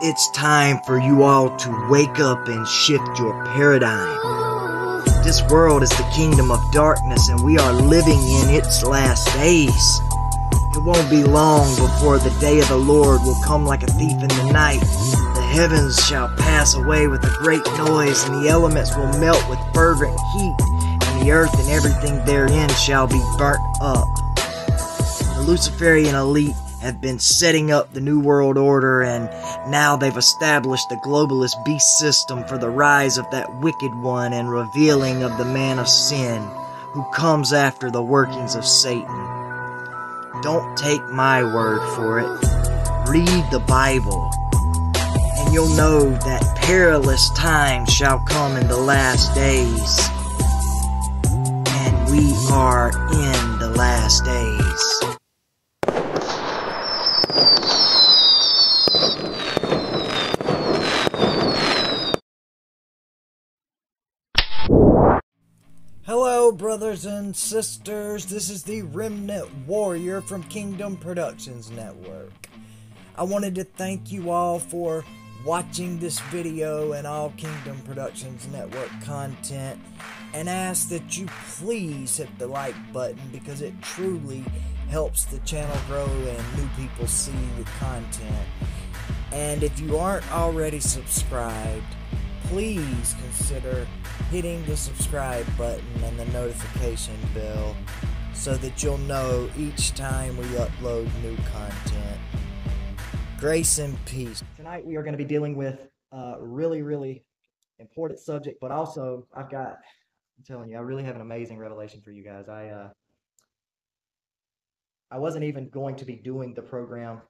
It's time for you all to wake up and shift your paradigm. This world is the kingdom of darkness and we are living in its last days. It won't be long before the day of the Lord will come like a thief in the night. The heavens shall pass away with a great noise, and the elements will melt with fervent heat, and the earth and everything therein shall be burnt up. The Luciferian elite have been setting up the New World Order, and now they've established the globalist beast system for the rise of that wicked one and revealing of the man of sin who comes after the workings of Satan. Don't take my word for it. Read the Bible, and you'll know that perilous times shall come in the last days. And we are in the last days. Hello, brothers and sisters. This is the Remnant Warrior from Kingdom Productions Network. I wanted to thank you all for watching this video and all Kingdom Productions Network content and ask that you please hit the like button because it truly helps the channel grow and new people see the content. And if you aren't already subscribed, please consider hitting the subscribe button and the notification bell so that you'll know each time we upload new content. Grace and peace. Tonight we are going to be dealing with a really, really important subject, but also I've got, I'm telling you, I really have an amazing revelation for you guys. I, uh, I wasn't even going to be doing the program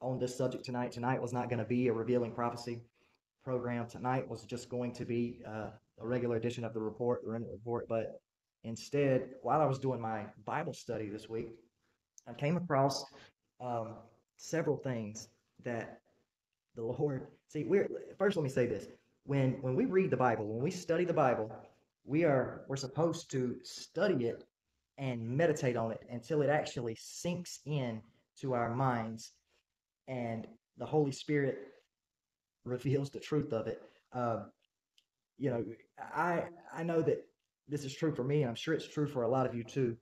on this subject tonight. Tonight was not going to be a revealing prophecy program. Tonight was just going to be uh, a regular edition of the report, the report. But instead, while I was doing my Bible study this week, I came across um, several things that the Lord. See, we're first. Let me say this: when when we read the Bible, when we study the Bible, we are we're supposed to study it and meditate on it until it actually sinks in to our minds, and the Holy Spirit reveals the truth of it. Um, you know, I I know that this is true for me, and I'm sure it's true for a lot of you too.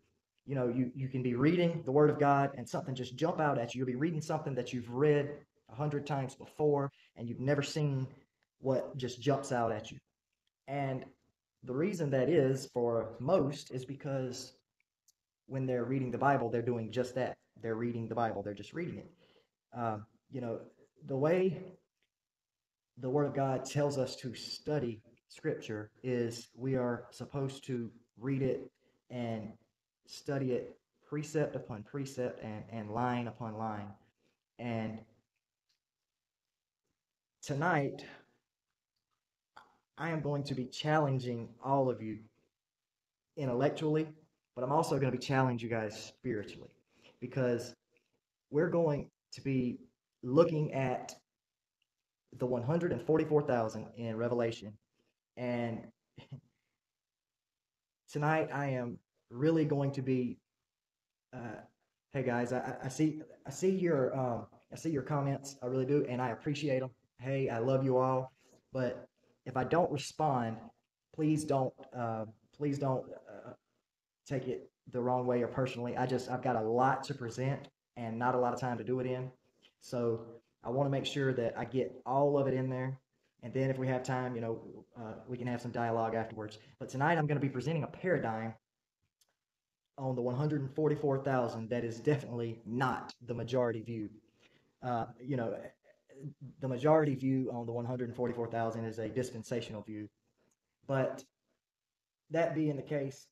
You know, you you can be reading the Word of God, and something just jump out at you. You'll be reading something that you've read a hundred times before, and you've never seen what just jumps out at you. And the reason that is for most is because when they're reading the Bible, they're doing just that. They're reading the Bible. They're just reading it. Uh, you know, the way the Word of God tells us to study Scripture is we are supposed to read it and study it precept upon precept and, and line upon line. And tonight, I am going to be challenging all of you intellectually, but I'm also going to be challenging you guys spiritually because we're going to be looking at the 144,000 in Revelation. And tonight I am really going to be. Uh, hey guys, I, I see I see your um, I see your comments. I really do, and I appreciate them. Hey, I love you all. But if I don't respond, please don't uh, please don't take it the wrong way or personally. I just I've got a lot to present and not a lot of time to do it in. So I want to make sure that I get all of it in there. And then if we have time, you know, uh, we can have some dialogue afterwards. But tonight I'm going to be presenting a paradigm on the 144,000 that is definitely not the majority view. Uh, you know, the majority view on the 144,000 is a dispensational view. But that being the case,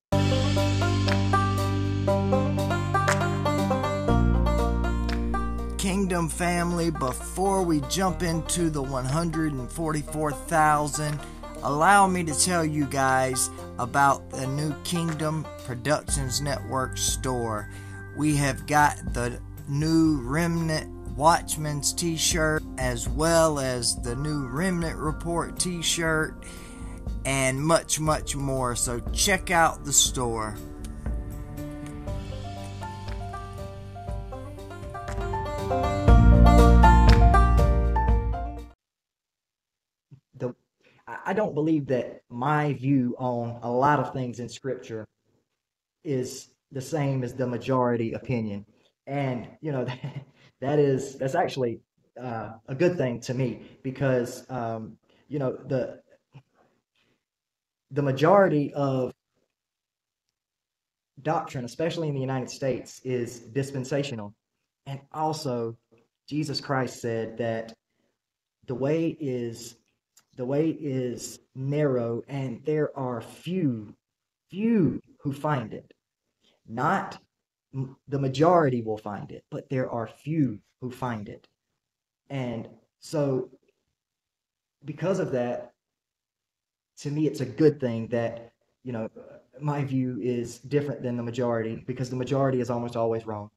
Kingdom family, before we jump into the 144,000, allow me to tell you guys about the new Kingdom Productions Network store. We have got the new Remnant Watchman's t shirt, as well as the new Remnant Report t shirt, and much, much more. So check out the store. I, I don't believe that my view on a lot of things in Scripture is the same as the majority opinion, and you know that, that is that's actually uh, a good thing to me because um, you know the the majority of doctrine, especially in the United States, is dispensational. And also, Jesus Christ said that the way is the way is narrow and there are few few who find it not the majority will find it but there are few who find it and so because of that to me it's a good thing that you know my view is different than the majority because the majority is almost always wrong.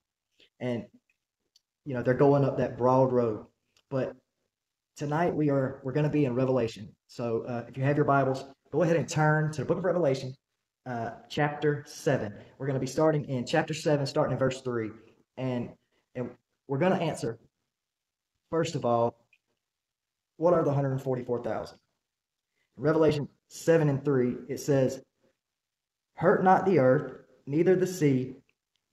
And you know they're going up that broad road. But tonight we are we're going to be in revelation. So uh, if you have your bibles go ahead and turn to the book of revelation uh, chapter 7 we're going to be starting in chapter 7 starting in verse 3 and and we're going to answer first of all what are the 144000 revelation 7 and 3 it says hurt not the earth neither the sea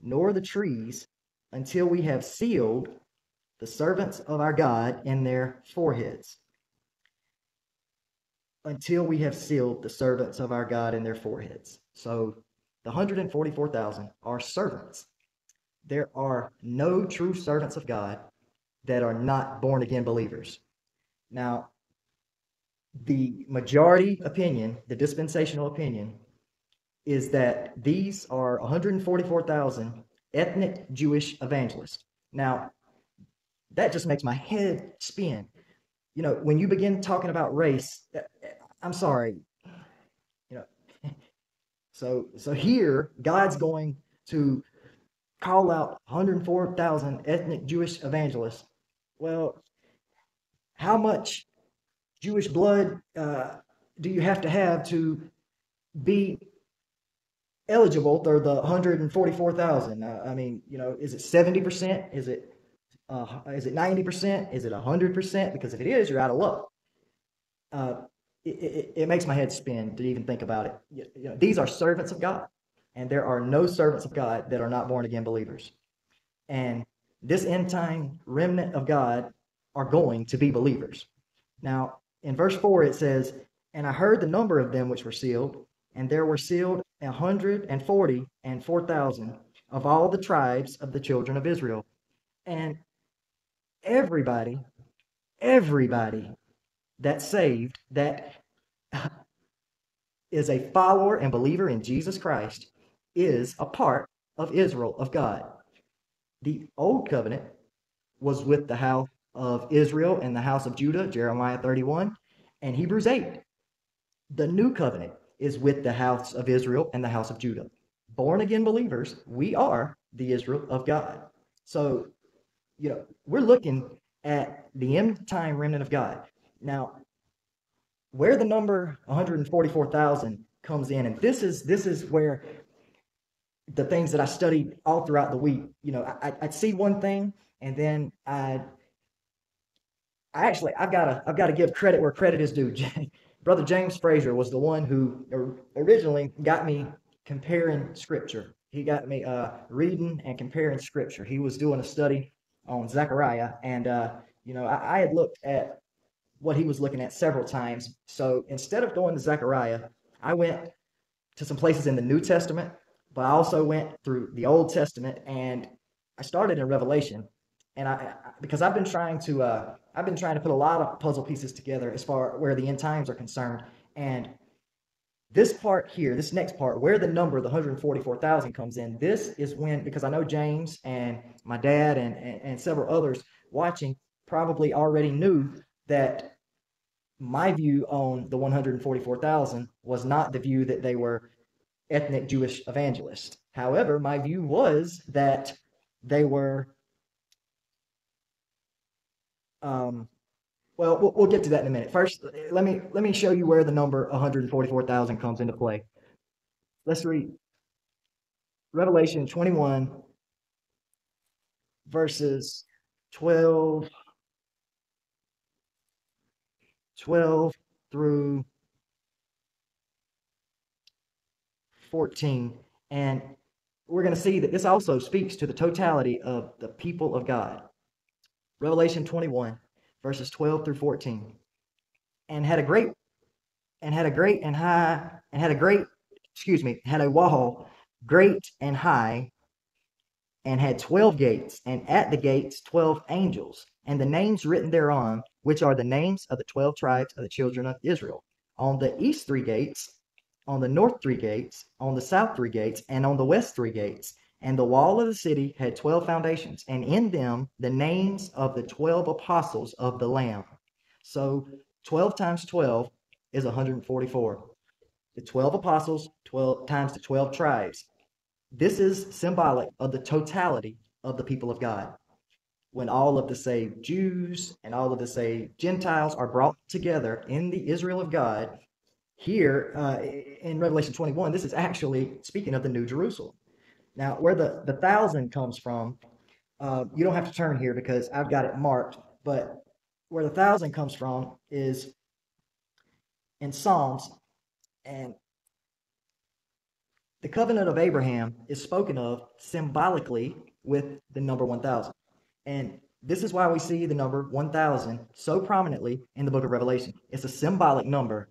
nor the trees until we have sealed the servants of our God in their foreheads. Until we have sealed the servants of our God in their foreheads. So the 144,000 are servants. There are no true servants of God that are not born again believers. Now, the majority opinion, the dispensational opinion, is that these are 144,000 ethnic Jewish evangelists. Now, that just makes my head spin. You know, when you begin talking about race, uh, I'm sorry. You know, so so here God's going to call out 104,000 ethnic Jewish evangelists. Well, how much Jewish blood uh, do you have to have to be eligible for the 144,000? Uh, I mean, you know, is it 70%? Is it uh, is it 90%? Is it 100%? Because if it is, you're out of luck. Uh, it, it, it, makes my head spin to even think about it. You, you know, these are servants of God, and there are no servants of God that are not born again believers. And this end time remnant of God are going to be believers. Now, in verse 4, it says, And I heard the number of them which were sealed, and there were sealed a hundred and forty and four thousand of all the tribes of the children of Israel. And everybody, everybody that saved, that is a follower and believer in Jesus Christ, is a part of Israel, of God. The old covenant was with the house of Israel and the house of Judah, Jeremiah 31, and Hebrews 8. The new covenant is with the house of Israel and the house of Judah. Born again believers, we are the Israel of God. So, you know, we're looking at the end time remnant of God. Now, where the number 144,000 comes in, and this is this is where the things that I studied all throughout the week, you know, I, I'd see one thing and then I'd Actually I've got to I've got to give credit where credit is due. Brother James Fraser was the one who originally got me comparing scripture. He got me uh, reading and comparing scripture. He was doing a study on Zechariah, and uh, you know I, I had looked at what he was looking at several times. So instead of going to Zechariah, I went to some places in the New Testament, but I also went through the Old Testament, and I started in Revelation. And I, because I've been trying to uh, I've been trying to put a lot of puzzle pieces together as far where the end times are concerned. And this part here, this next part, where the number, the 144,000 comes in, this is when, because I know James and my dad and, and, and several others watching probably already knew that my view on the 144,000 was not the view that they were ethnic Jewish evangelists. However, my view was that they were um, well, well, we'll get to that in a minute. First, let me let me show you where the number 144,000 comes into play. Let's read Revelation 21 verses 12 12 through 14. And we're going to see that this also speaks to the totality of the people of God. Revelation 21, verses 12 through 14. And had a great, and had a great and high, and had a great, excuse me, had a wall great and high, and had 12 gates, and at the gates 12 angels, and the names written thereon, which are the names of the 12 tribes of the children of Israel. On the east three gates, on the north three gates, on the south three gates, and on the west three gates. And the wall of the city had twelve foundations, and in them the names of the twelve apostles of the Lamb. So 12 times 12 is 144. The 12 apostles, 12 times the 12 tribes. This is symbolic of the totality of the people of God. When all of the saved Jews and all of the saved Gentiles are brought together in the Israel of God, here uh, in Revelation 21, this is actually speaking of the New Jerusalem. Now, where the, the thousand comes from, uh, you don't have to turn here because I've got it marked, but where the thousand comes from is in Psalms, and the covenant of Abraham is spoken of symbolically with the number 1000. And this is why we see the number 1000 so prominently in the book of Revelation. It's a symbolic number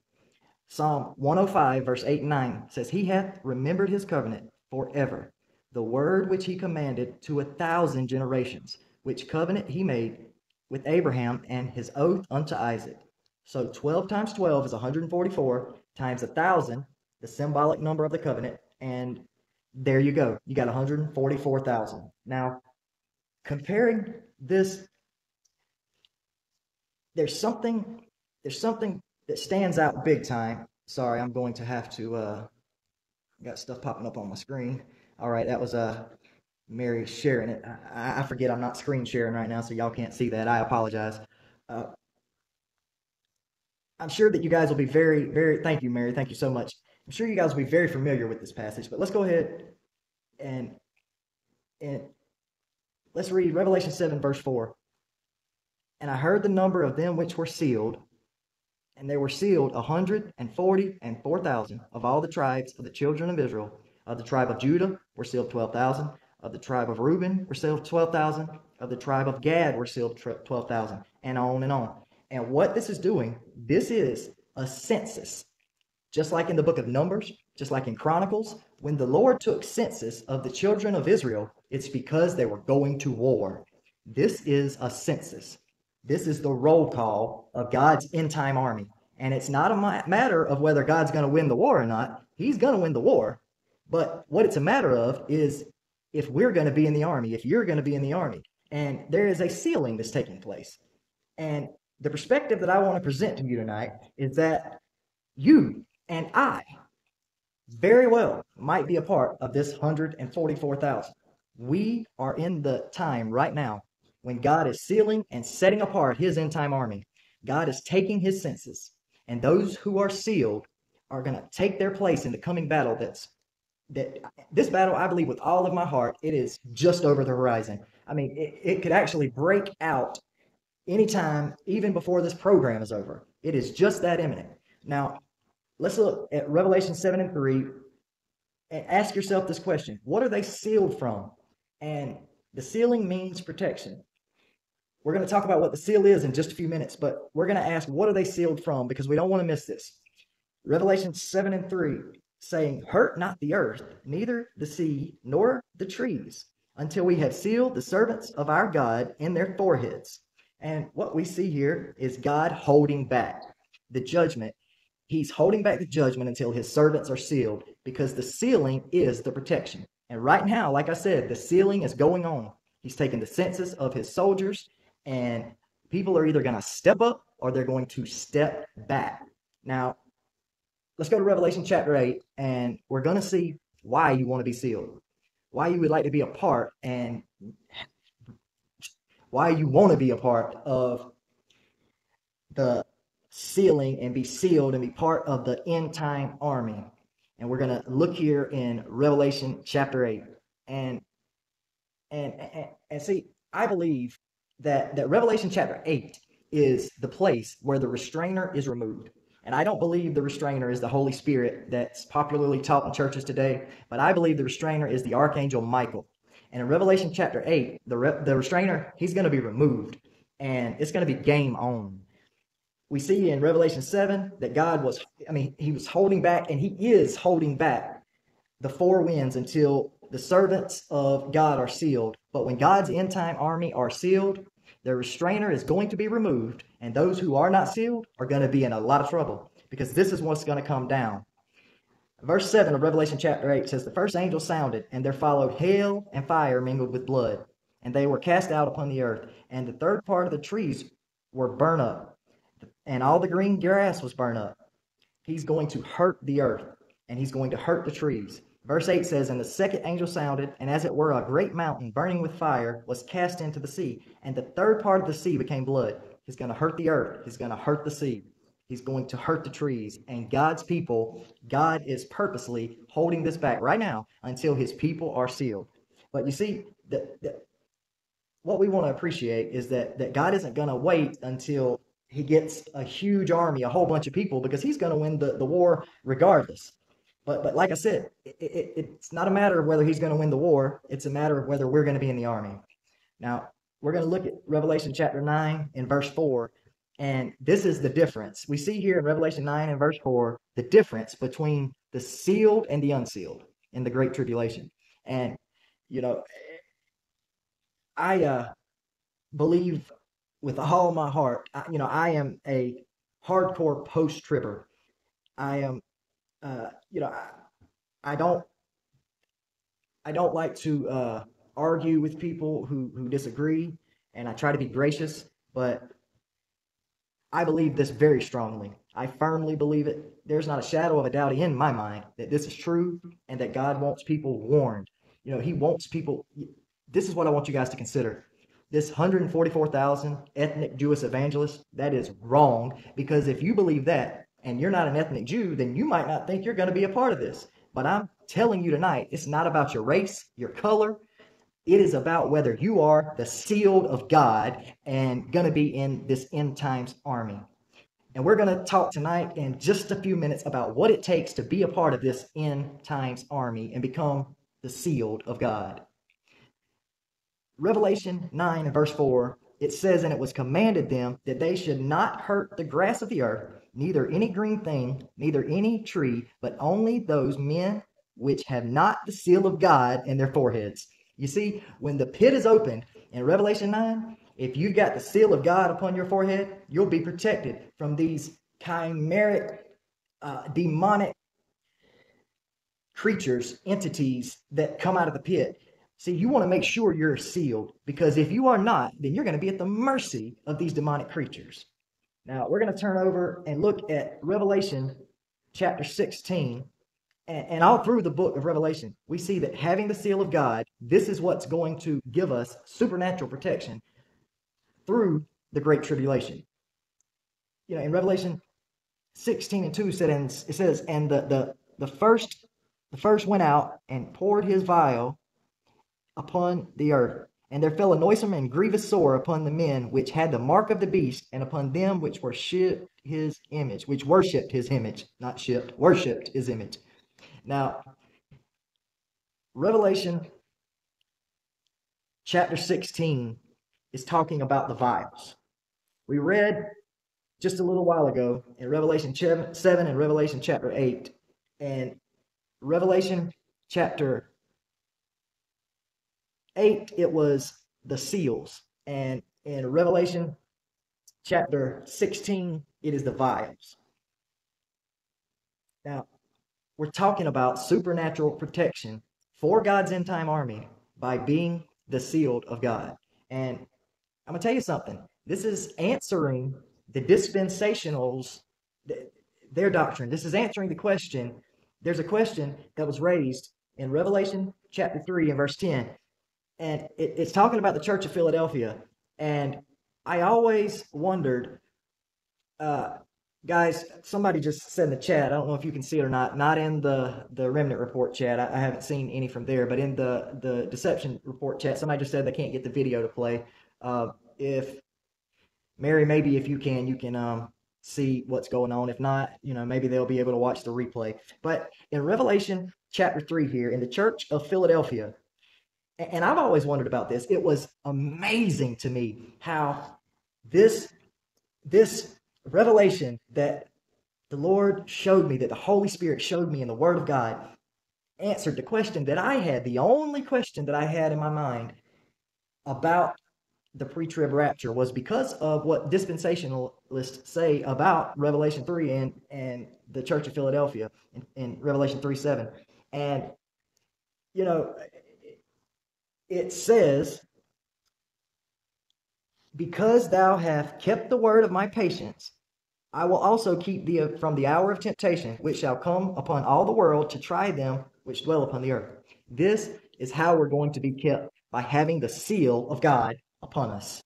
Psalm 105, verse 8 and 9 says, He hath remembered his covenant forever, the word which he commanded to a thousand generations, which covenant he made with Abraham and his oath unto Isaac. So 12 times 12 is 144 times a thousand, the symbolic number of the covenant, and there you go. You got 144,000. Now, comparing this, there's something, there's something that stands out big time. Sorry, I'm going to have to, uh, got stuff popping up on my screen. All right, that was, uh, Mary sharing it. I, I forget I'm not screen sharing right now, so y'all can't see that. I apologize. Uh, I'm sure that you guys will be very, very, thank you, Mary. Thank you so much. I'm sure you guys will be very familiar with this passage, but let's go ahead and, and let's read Revelation 7, verse 4. And I heard the number of them which were sealed, and there were sealed a hundred and forty and four thousand of all the tribes of the children of Israel. Of the tribe of Judah were sealed twelve thousand. Of the tribe of Reuben were sealed twelve thousand. Of the tribe of Gad were sealed twelve thousand, and on and on. And what this is doing, this is a census. Just like in the book of Numbers, just like in Chronicles, when the Lord took census of the children of Israel, it's because they were going to war. This is a census. This is the roll call of God's end time army. And it's not a matter of whether God's going to win the war or not. He's going to win the war. But what it's a matter of is if we're going to be in the army, if you're going to be in the army. And there is a sealing that's taking place. And the perspective that I want to present to you tonight is that you and I very well might be a part of this 144,000. We are in the time right now when God is sealing and setting apart his end time army. God is taking his census, and those who are sealed are going to take their place in the coming battle that's that this battle i believe with all of my heart it is just over the horizon. I mean it, it could actually break out anytime even before this program is over. It is just that imminent. Now let's look at revelation 7 and 3 and ask yourself this question. What are they sealed from? And the sealing means protection. We're going to talk about what the seal is in just a few minutes, but we're going to ask what are they sealed from? Because we don't want to miss this. Revelation 7 and 3 saying, Hurt not the earth, neither the sea, nor the trees, until we have sealed the servants of our God in their foreheads. And what we see here is God holding back the judgment. He's holding back the judgment until his servants are sealed because the sealing is the protection. And right now, like I said, the sealing is going on. He's taking the census of his soldiers and people are either going to step up or they're going to step back. Now, let's go to Revelation chapter 8, and we're going to see why you want to be sealed, why you would like to be a part, and why you want to be a part of the sealing and be sealed and be part of the end time army. And we're going to look here in Revelation chapter 8. And and and, and see, I believe that, that Revelation chapter 8 is the place where the restrainer is removed. And I don't believe the restrainer is the Holy Spirit that's popularly taught in churches today, but I believe the restrainer is the Archangel Michael. And in Revelation chapter 8, the, re- the restrainer, he's going to be removed and it's going to be game on. We see in Revelation 7 that God was, I mean, he was holding back and he is holding back the four winds until the servants of God are sealed. But when God's end time army are sealed, the restrainer is going to be removed, and those who are not sealed are going to be in a lot of trouble because this is what's going to come down. Verse 7 of Revelation chapter 8 says, The first angel sounded, and there followed hail and fire mingled with blood, and they were cast out upon the earth, and the third part of the trees were burned up, and all the green grass was burned up. He's going to hurt the earth, and he's going to hurt the trees. Verse 8 says, And the second angel sounded, and as it were a great mountain burning with fire was cast into the sea, and the third part of the sea became blood. He's going to hurt the earth, he's going to hurt the sea, he's going to hurt the trees. And God's people, God is purposely holding this back right now until his people are sealed. But you see, the, the, what we want to appreciate is that, that God isn't going to wait until he gets a huge army, a whole bunch of people, because he's going to win the, the war regardless. But but like I said, it, it, it's not a matter of whether he's going to win the war. It's a matter of whether we're going to be in the army. Now we're going to look at Revelation chapter nine and verse four, and this is the difference we see here in Revelation nine and verse four. The difference between the sealed and the unsealed in the Great Tribulation, and you know, I uh, believe with all my heart. I, you know, I am a hardcore post-tribber. I am uh, you know, I, don't, I don't like to uh, argue with people who who disagree, and I try to be gracious, but I believe this very strongly. I firmly believe it. There's not a shadow of a doubt in my mind that this is true and that God wants people warned. You know, He wants people. This is what I want you guys to consider. This 144,000 ethnic Jewish evangelist, that is wrong because if you believe that, and you're not an ethnic Jew, then you might not think you're going to be a part of this. But I'm telling you tonight, it's not about your race, your color. It is about whether you are the sealed of God and going to be in this end times army. And we're going to talk tonight in just a few minutes about what it takes to be a part of this end times army and become the sealed of God. Revelation 9 and verse 4, it says, And it was commanded them that they should not hurt the grass of the earth neither any green thing, neither any tree, but only those men which have not the seal of God in their foreheads. You see, when the pit is opened in Revelation 9, if you've got the seal of God upon your forehead, you'll be protected from these chimeric, uh, demonic creatures, entities that come out of the pit. See, you want to make sure you're sealed because if you are not, then you're going to be at the mercy of these demonic creatures. Now we're going to turn over and look at Revelation chapter 16. And, and all through the book of Revelation, we see that having the seal of God, this is what's going to give us supernatural protection through the Great Tribulation. You know, in Revelation 16 and 2 said, and it says, and the, the, the first the first went out and poured his vial upon the earth, and there fell a noisome and grievous sore upon the men which had the mark of the beast, and upon them which worshipped his image, which worshipped his image, not shipped, worshipped his image. Now, Revelation chapter 16 is talking about the vials. We read just a little while ago in Revelation 7 and Revelation chapter 8, and Revelation chapter 8, it was the seals. And in Revelation chapter 16, it is the vials. Now, we're talking about supernatural protection for God's end time army by being the sealed of God. And I'm going to tell you something. This is answering the dispensationals, their doctrine. This is answering the question. There's a question that was raised in Revelation chapter 3 and verse 10 and it, it's talking about the Church of Philadelphia. And I always wondered, uh, guys, somebody just said in the chat, I don't know if you can see it or not, not in the, the Remnant Report chat. I, I haven't seen any from there, but in the, the Deception Report chat, somebody just said they can't get the video to play. Uh, if Mary, maybe if you can, you can um, see what's going on. If not, you know, maybe they'll be able to watch the replay. But in Revelation chapter 3 here, in the church of Philadelphia, and I've always wondered about this, it was amazing to me how this this revelation that the Lord showed me, that the Holy Spirit showed me in the Word of God, answered the question that I had, the only question that I had in my mind about the pre-trib rapture was because of what dispensationalists say about Revelation 3 and, and the Church of Philadelphia in, in Revelation 3 7. And, you know, it says, Because thou hast kept the word of my patience, I will also keep thee from the hour of temptation, which shall come upon all the world to try them which dwell upon the earth. This is how we're going to be kept by having the seal of God upon us.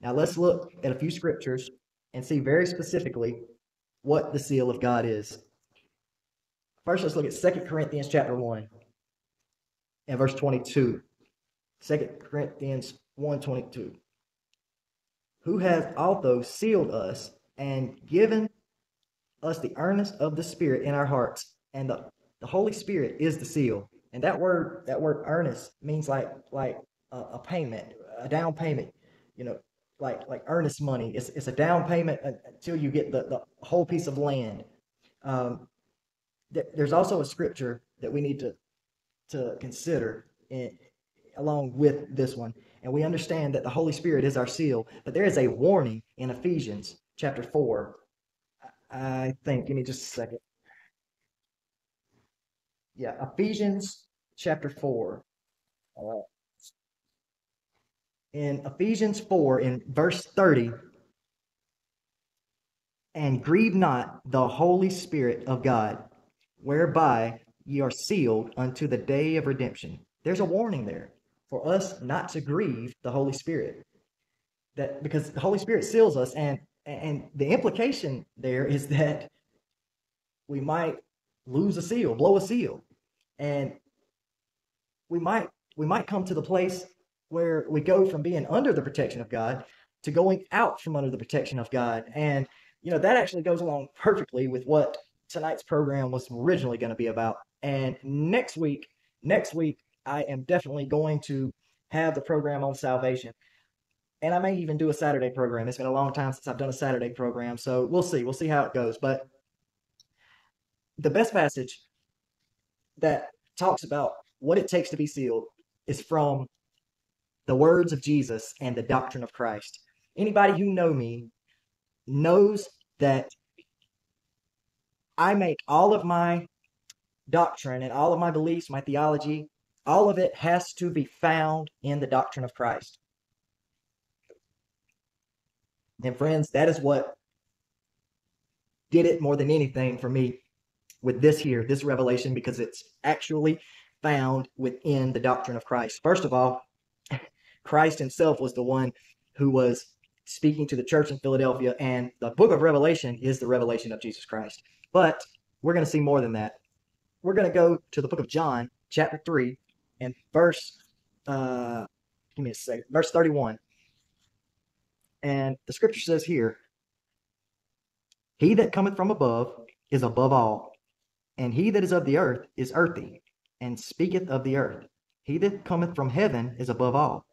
Now let's look at a few scriptures and see very specifically what the seal of God is. First, let's look at 2 Corinthians chapter 1 and verse 22. 2 Corinthians 1 22. Who has also sealed us and given us the earnest of the Spirit in our hearts. And the, the Holy Spirit is the seal. And that word, that word earnest means like like a, a payment, a down payment, you know, like like earnest money. It's it's a down payment until you get the, the whole piece of land. Um, th- there's also a scripture that we need to to consider in, along with this one. And we understand that the Holy Spirit is our seal, but there is a warning in Ephesians chapter 4. I think, give me just a second. Yeah, Ephesians chapter 4. Uh, in Ephesians 4, in verse 30, and grieve not the Holy Spirit of God, whereby ye are sealed unto the day of redemption. There's a warning there for us not to grieve the Holy Spirit. That because the Holy Spirit seals us, and and the implication there is that we might lose a seal, blow a seal, and we might we might come to the place where we go from being under the protection of God to going out from under the protection of God. And you know that actually goes along perfectly with what tonight's program was originally going to be about. And next week, next week I am definitely going to have the program on salvation and I may even do a Saturday program. It's been a long time since I've done a Saturday program, so we'll see. We'll see how it goes. But the best passage that talks about what it takes to be sealed is from the words of Jesus and the doctrine of Christ. Anybody who know me knows that I make all of my doctrine and all of my beliefs, my theology, all of it has to be found in the doctrine of Christ. And friends, that is what did it more than anything for me with this here, this revelation, because it's actually found within the doctrine of Christ. First of all, Christ himself was the one who was speaking to the church in Philadelphia, and the book of Revelation is the revelation of Jesus Christ. But we're going to see more than that. We're going to go to the book of John, chapter 3, and verse, uh, give me a second, verse 31. And the scripture says here, He that cometh from above is above all, and he that is of the earth is earthy, and speaketh of the earth. He that cometh from heaven is above all.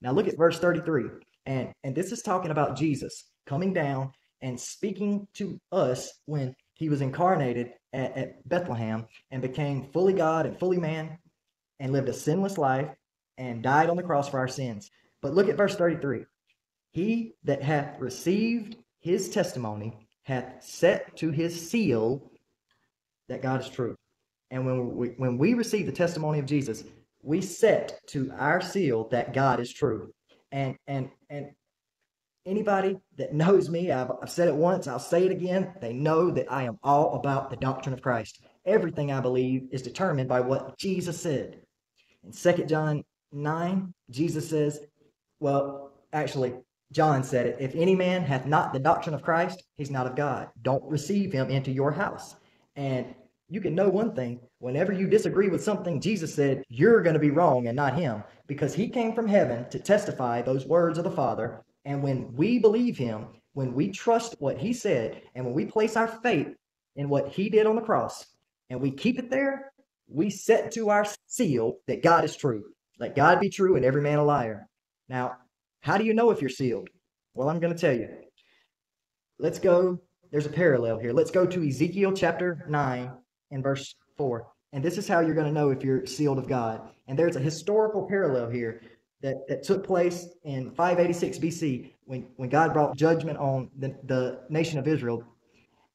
Now look at verse 33. And, and this is talking about Jesus coming down and speaking to us when he was incarnated at, at Bethlehem and became fully God and fully man and lived a sinless life and died on the cross for our sins. But look at verse 33. He that hath received his testimony hath set to his seal that God is true. And when we, when we receive the testimony of Jesus, we set to our seal that God is true. And and and anybody that knows me, I've, I've said it once, I'll say it again. They know that I am all about the doctrine of Christ. Everything I believe is determined by what Jesus said. In Second John 9, Jesus says, well, actually, John said it If any man hath not the doctrine of Christ, he's not of God. Don't receive him into your house. And you can know one thing whenever you disagree with something Jesus said, you're going to be wrong and not him because he came from heaven to testify those words of the Father. And when we believe him, when we trust what he said and when we place our faith in what he did on the cross and we keep it there, we set to our seal that God is true. Let God be true and every man a liar. Now, how do you know if you're sealed? Well, I'm going to tell you. Let's go. There's a parallel here. Let's go to Ezekiel chapter 9 and verse 4. And this is how you're going to know if you're sealed of God. And there's a historical parallel here that, that took place in 586 BC when, when God brought judgment on the, the nation of Israel.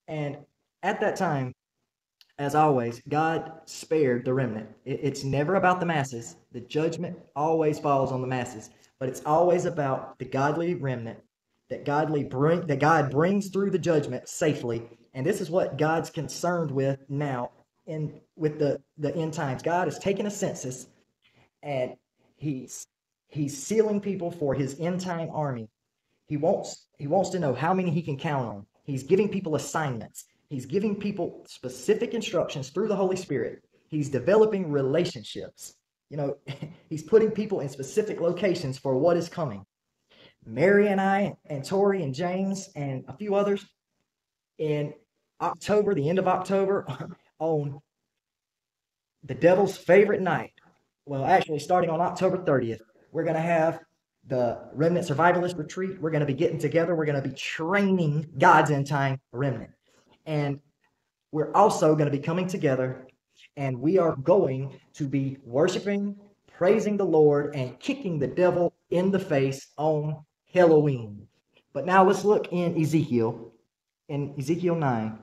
And at that time, as always, God spared the remnant. It's never about the masses. The judgment always falls on the masses, but it's always about the godly remnant that godly bring that God brings through the judgment safely. And this is what God's concerned with now in with the the end times. God is taking a census and he's he's sealing people for his end time army. He wants he wants to know how many he can count on. He's giving people assignments. He's giving people specific instructions through the Holy Spirit. He's developing relationships. You know, he's putting people in specific locations for what is coming. Mary and I, and Tori and James, and a few others in October, the end of October, on the devil's favorite night. Well, actually, starting on October 30th, we're going to have the Remnant Survivalist Retreat. We're going to be getting together. We're going to be training God's end time remnant. And we're also going to be coming together and we are going to be worshiping, praising the Lord, and kicking the devil in the face on Halloween. But now let's look in Ezekiel, in Ezekiel 9.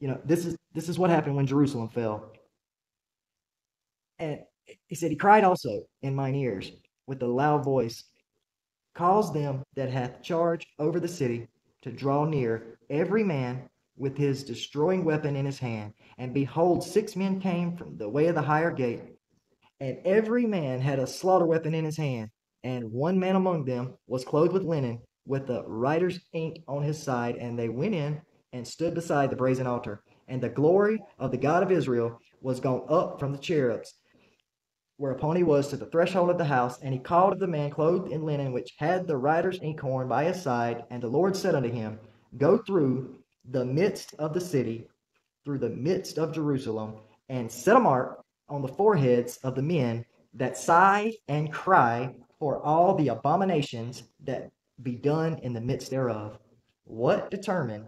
You know, this is this is what happened when Jerusalem fell. And he said, He cried also in mine ears with a loud voice, Cause them that hath charge over the city to draw near, every man with his destroying weapon in his hand. And behold, six men came from the way of the higher gate, and every man had a slaughter weapon in his hand. And one man among them was clothed with linen, with the writer's ink on his side. And they went in and stood beside the brazen altar. And the glory of the God of Israel was gone up from the cherubs, whereupon he was to the threshold of the house. And he called the man clothed in linen, which had the writer's inkhorn by his side. And the Lord said unto him, Go through the midst of the city, through the midst of Jerusalem, and set a mark on the foreheads of the men that sigh and cry for all the abominations that be done in the midst thereof. What determined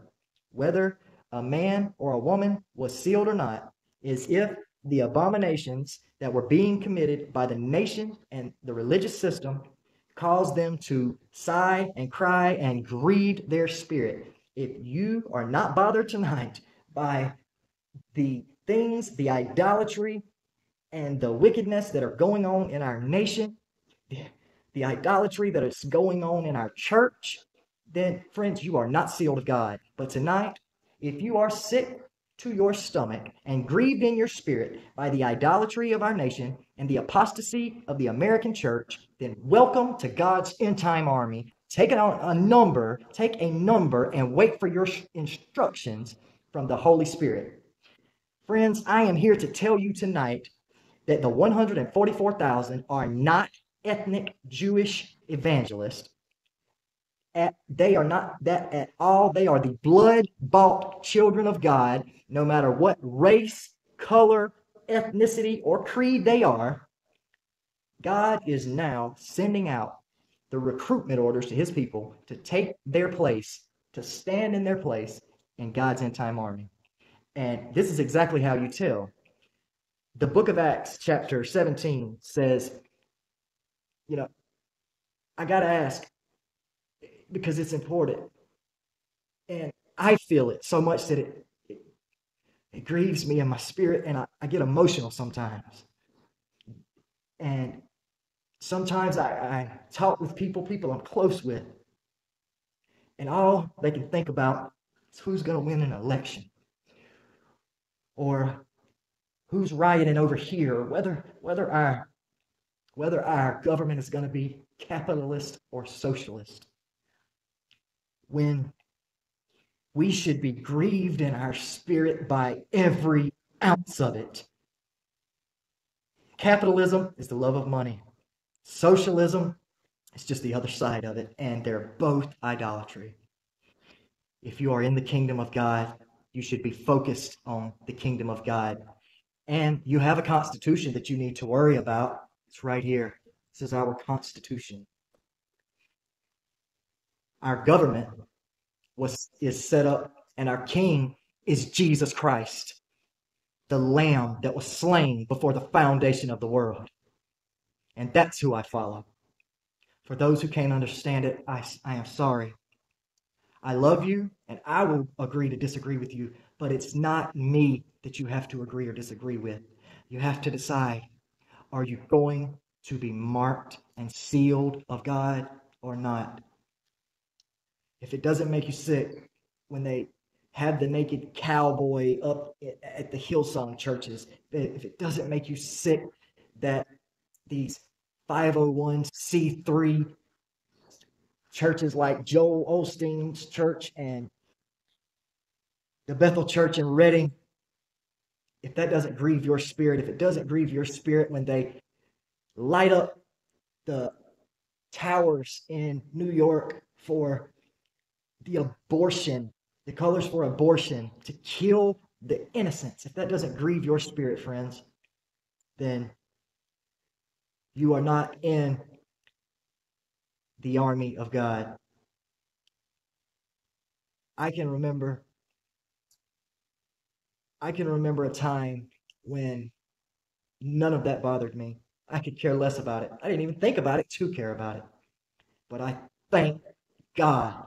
whether a man or a woman was sealed or not is if the abominations that were being committed by the nation and the religious system caused them to sigh and cry and grieve their spirit if you are not bothered tonight by the things, the idolatry, and the wickedness that are going on in our nation, the, idolatry that is going on in our church, then, friends, you are not sealed of God. But tonight, if you are sick to your stomach and grieved in your spirit by the idolatry of our nation and the apostasy of the American church, then welcome to God's end time army Take on a number, take a number and wait for your instructions from the Holy Spirit. Friends, I am here to tell you tonight that the 144,000 are not ethnic Jewish evangelists. At, they are not that at all. They are the blood bought children of God, no matter what race, color, ethnicity, or creed they are. God is now sending out the recruitment orders to his people to take their place, to stand in their place in God's end time army. And this is exactly how you tell. The book of Acts, chapter 17, says, you know, I got to ask because it's important. And I feel it so much that it, it, it grieves me in my spirit and I, I get emotional sometimes. And Sometimes I, I talk with people, people I'm close with, and all they can think about is who's going to win an election or who's rioting over here, whether whether our whether our government is going to be capitalist or socialist. When we should be grieved in our spirit by every ounce of it. Capitalism is the love of money. Socialism is just the other side of it, and they're both idolatry. If you are in the kingdom of God, you should be focused on the kingdom of God. And you have a constitution that you need to worry about. It's right here. This is our constitution. Our government was is set up, and our king is Jesus Christ, the Lamb that was slain before the foundation of the world. And that's who I follow. For those who can't understand it, I, I am sorry. I love you, and I will agree to disagree with you, but it's not me that you have to agree or disagree with. You have to decide are you going to be marked and sealed of God or not? If it doesn't make you sick when they have the naked cowboy up at the Hillsong churches, if it doesn't make you sick that these 501c3 churches like Joel Osteen's church and the Bethel Church in Redding, if that doesn't grieve your spirit, if it doesn't grieve your spirit when they light up the towers in New York for the abortion, the colors for abortion, to kill the innocents, if that doesn't grieve your spirit, friends, then you are not in the army of God. I can remember I can remember a time when none of that bothered me. I could care less about it. I didn't even think about it to care about it. But I thank God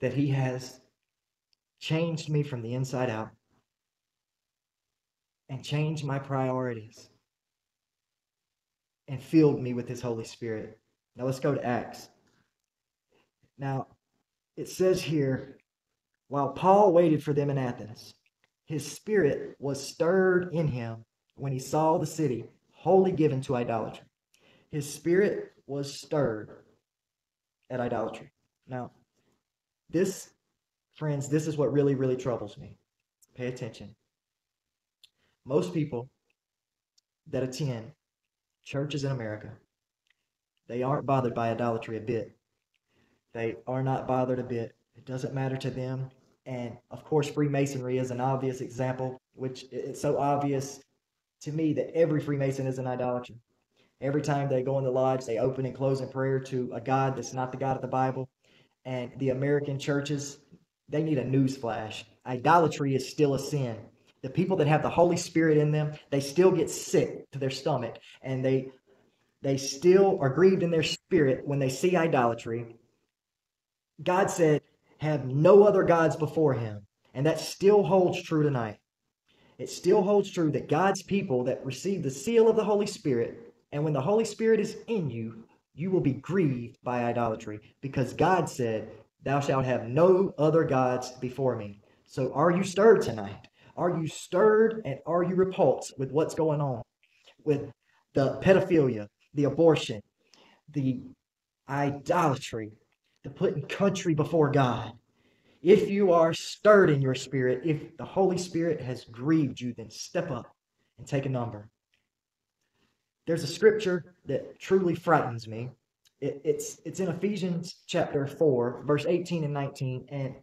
that He has changed me from the inside out and changed my priorities and filled me with His Holy Spirit. Now let's go to Acts. Now, it says here, while Paul waited for them in Athens, his spirit was stirred in him when he saw the city wholly given to idolatry. His spirit was stirred at idolatry. Now, this, friends, this is what really, really troubles me. Pay attention. Most people that attend churches in America, they aren't bothered by idolatry a bit. They are not bothered a bit. It doesn't matter to them. And of course, Freemasonry is an obvious example, which it's so obvious to me that every Freemason is an idolater. Every time they go in the lodge, they open and close in prayer to a God that's not the God of the Bible. And the American churches, they need a news flash. Idolatry is still a sin. The people that have the Holy Spirit in them, they still get sick to their stomach and they they still are grieved in their spirit when they see idolatry. God said, have no other gods before him. And that still holds true tonight. It still holds true that God's people that receive the seal of the Holy Spirit, and when the Holy Spirit is in you, you will be grieved by idolatry because God said, Thou shalt have no other gods before me. So are you stirred tonight? Are you stirred and are you repulsed with what's going on? With the pedophilia, the abortion, the idolatry, the putting country before God. If you are stirred in your spirit, if the Holy Spirit has grieved you, then step up and take a number. There's a scripture that truly frightens me. It, it's it's in Ephesians chapter 4, verse 18 and 19, and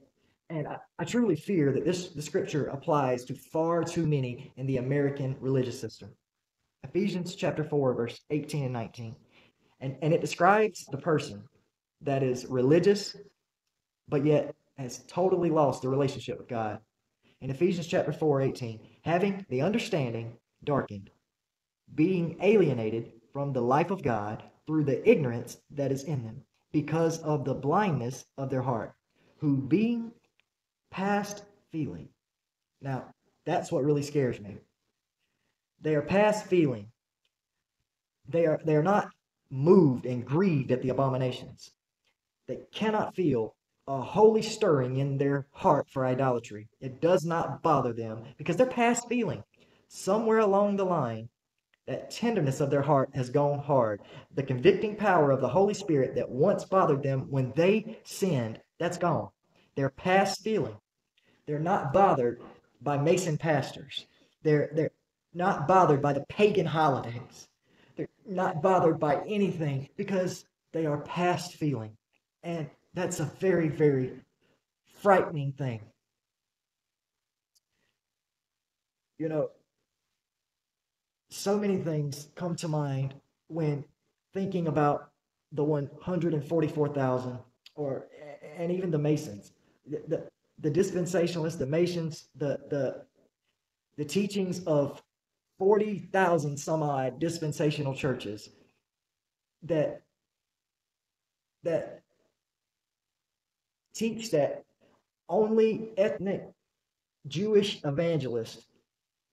and I, I truly fear that this the scripture applies to far too many in the American religious system. Ephesians chapter 4, verse 18 and 19. And, and it describes the person that is religious, but yet has totally lost the relationship with God. In Ephesians chapter 4, 18, having the understanding darkened, being alienated from the life of God through the ignorance that is in them, because of the blindness of their heart, who being past feeling. Now, that's what really scares me. They are past feeling. They are they are not moved and grieved at the abominations. They cannot feel a holy stirring in their heart for idolatry. It does not bother them because they're past feeling. Somewhere along the line, that tenderness of their heart has gone hard. The convicting power of the Holy Spirit that once bothered them when they sinned, that's gone. They're past feeling. They're not bothered by Mason pastors. They're, they're not bothered by the pagan holidays. They're not bothered by anything because they are past feeling. And That's a very, very frightening thing. You know, so many things come to mind when thinking about the 144,000 or and even the Masons, the, the, the dispensationalists, the Masons, the the the teachings of 40,000 some odd dispensational churches that that teach that only ethnic Jewish evangelists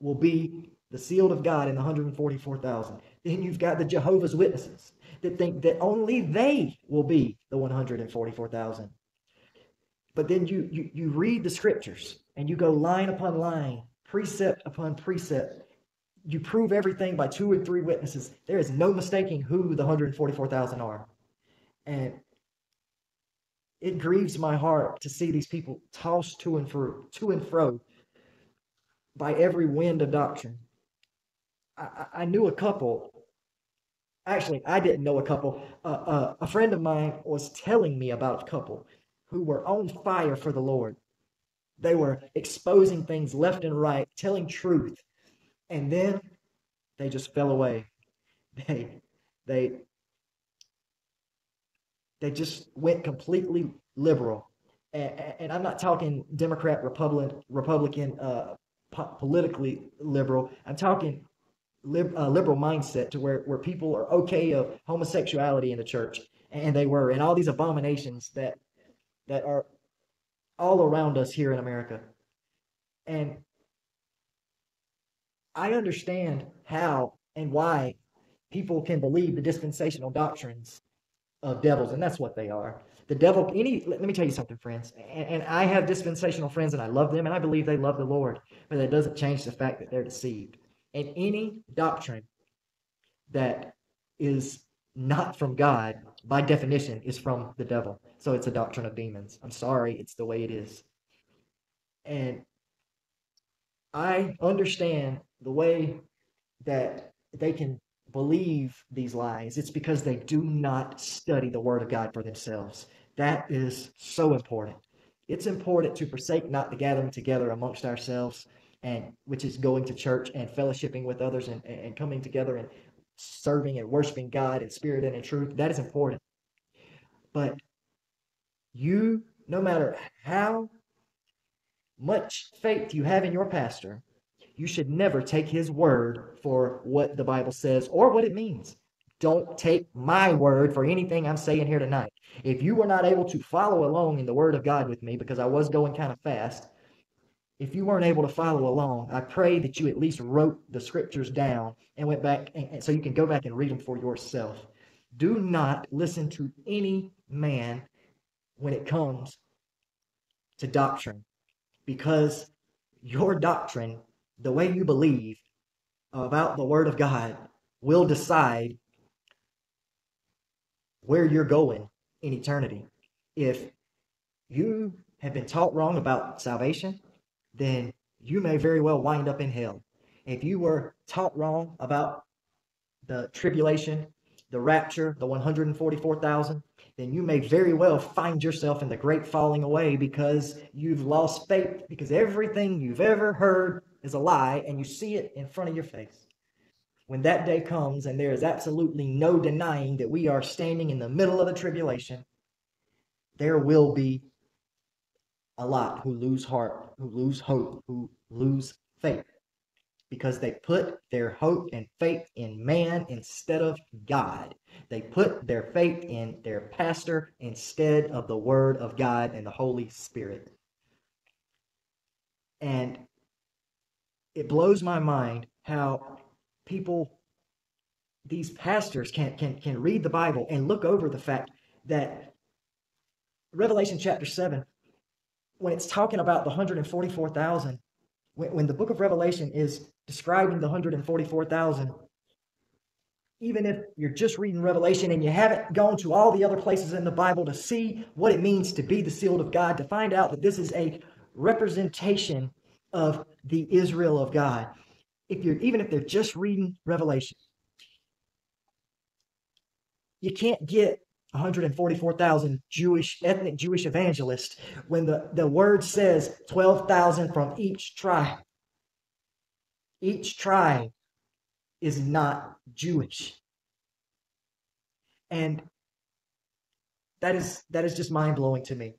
will be the sealed of God in the 144,000. Then you've got the Jehovah's Witnesses that think that only they will be the 144,000. But then you, you, you read the scriptures and you go line upon line, precept upon precept. You prove everything by two or three witnesses. There is no mistaking who the 144,000 are. And it grieves my heart to see these people tossed to and fro, to and fro by every wind of doctrine. I, I knew a couple. Actually, I didn't know a couple. Uh, uh, a friend of mine was telling me about a couple who were on fire for the Lord. They were exposing things left and right, telling truth, and then they just fell away. They, they, they just went completely liberal. And, and I'm not talking Democrat, Republican, Republican, uh, po- politically liberal. I'm talking lib, uh, liberal mindset to where, where people are okay of homosexuality in the church, and they were, and all these abominations that that are all around us here in America. And I understand how and why people can believe the dispensational doctrines of devils, and that's what they are. The devil, any, let me tell you something, friends. And, and, I have dispensational friends, and I love them, and I believe they love the Lord, but that doesn't change the fact that they're deceived. And any doctrine that is not from God, by definition, is from the devil. So it's a doctrine of demons. I'm sorry, it's the way it is. And I understand the way that they can believe these lies. It's because they do not study the Word of God for themselves. That is so important. It's important to forsake not the gathering together amongst ourselves, and which is going to church and fellowshipping with others and, and coming together and serving and worshiping God in spirit and in truth. That is important. But you, no matter how much faith you have in your pastor, you should never take his word for what the Bible says or what it means. Don't take my word for anything I'm saying here tonight. If you were not able to follow along in the word of God with me, because I was going kind of fast, if you weren't able to follow along, I pray that you at least wrote the scriptures down and went back, and, and so you can go back and read them for yourself. Do not listen to any man when it comes to doctrine because your doctrine, the way you believe about the Word of God, will decide where you're going in eternity. If you have been taught wrong about salvation, then you may very well wind up in hell. If you were taught wrong about the tribulation, the rapture, the 144,000, then you may very well find yourself in the great falling away because you've lost faith, because everything you've ever heard is a lie and you see it in front of your face. When that day comes and there is absolutely no denying that we are standing in the middle of the tribulation, there will be a lot who lose heart, who lose hope, who lose faith because they put their hope and faith in man instead of God. They put their faith in their pastor instead of the Word of God and the Holy Spirit. And it blows my mind how people, these pastors, can, can, can read the Bible and look over the fact that Revelation chapter 7, when it's talking about the 144,000, when, when the book of Revelation is describing the 144,000, even if you're just reading Revelation and you haven't gone to all the other places in the Bible to see what it means to be the sealed of God, to find out that this is a representation of the Israel of God. If you're even if they're just reading Revelation, you can't get 144,000 Jewish, ethnic Jewish evangelists when the, the word says 12,000 from each tribe. Each tribe is not Jewish. And that is that is just mind blowing to me.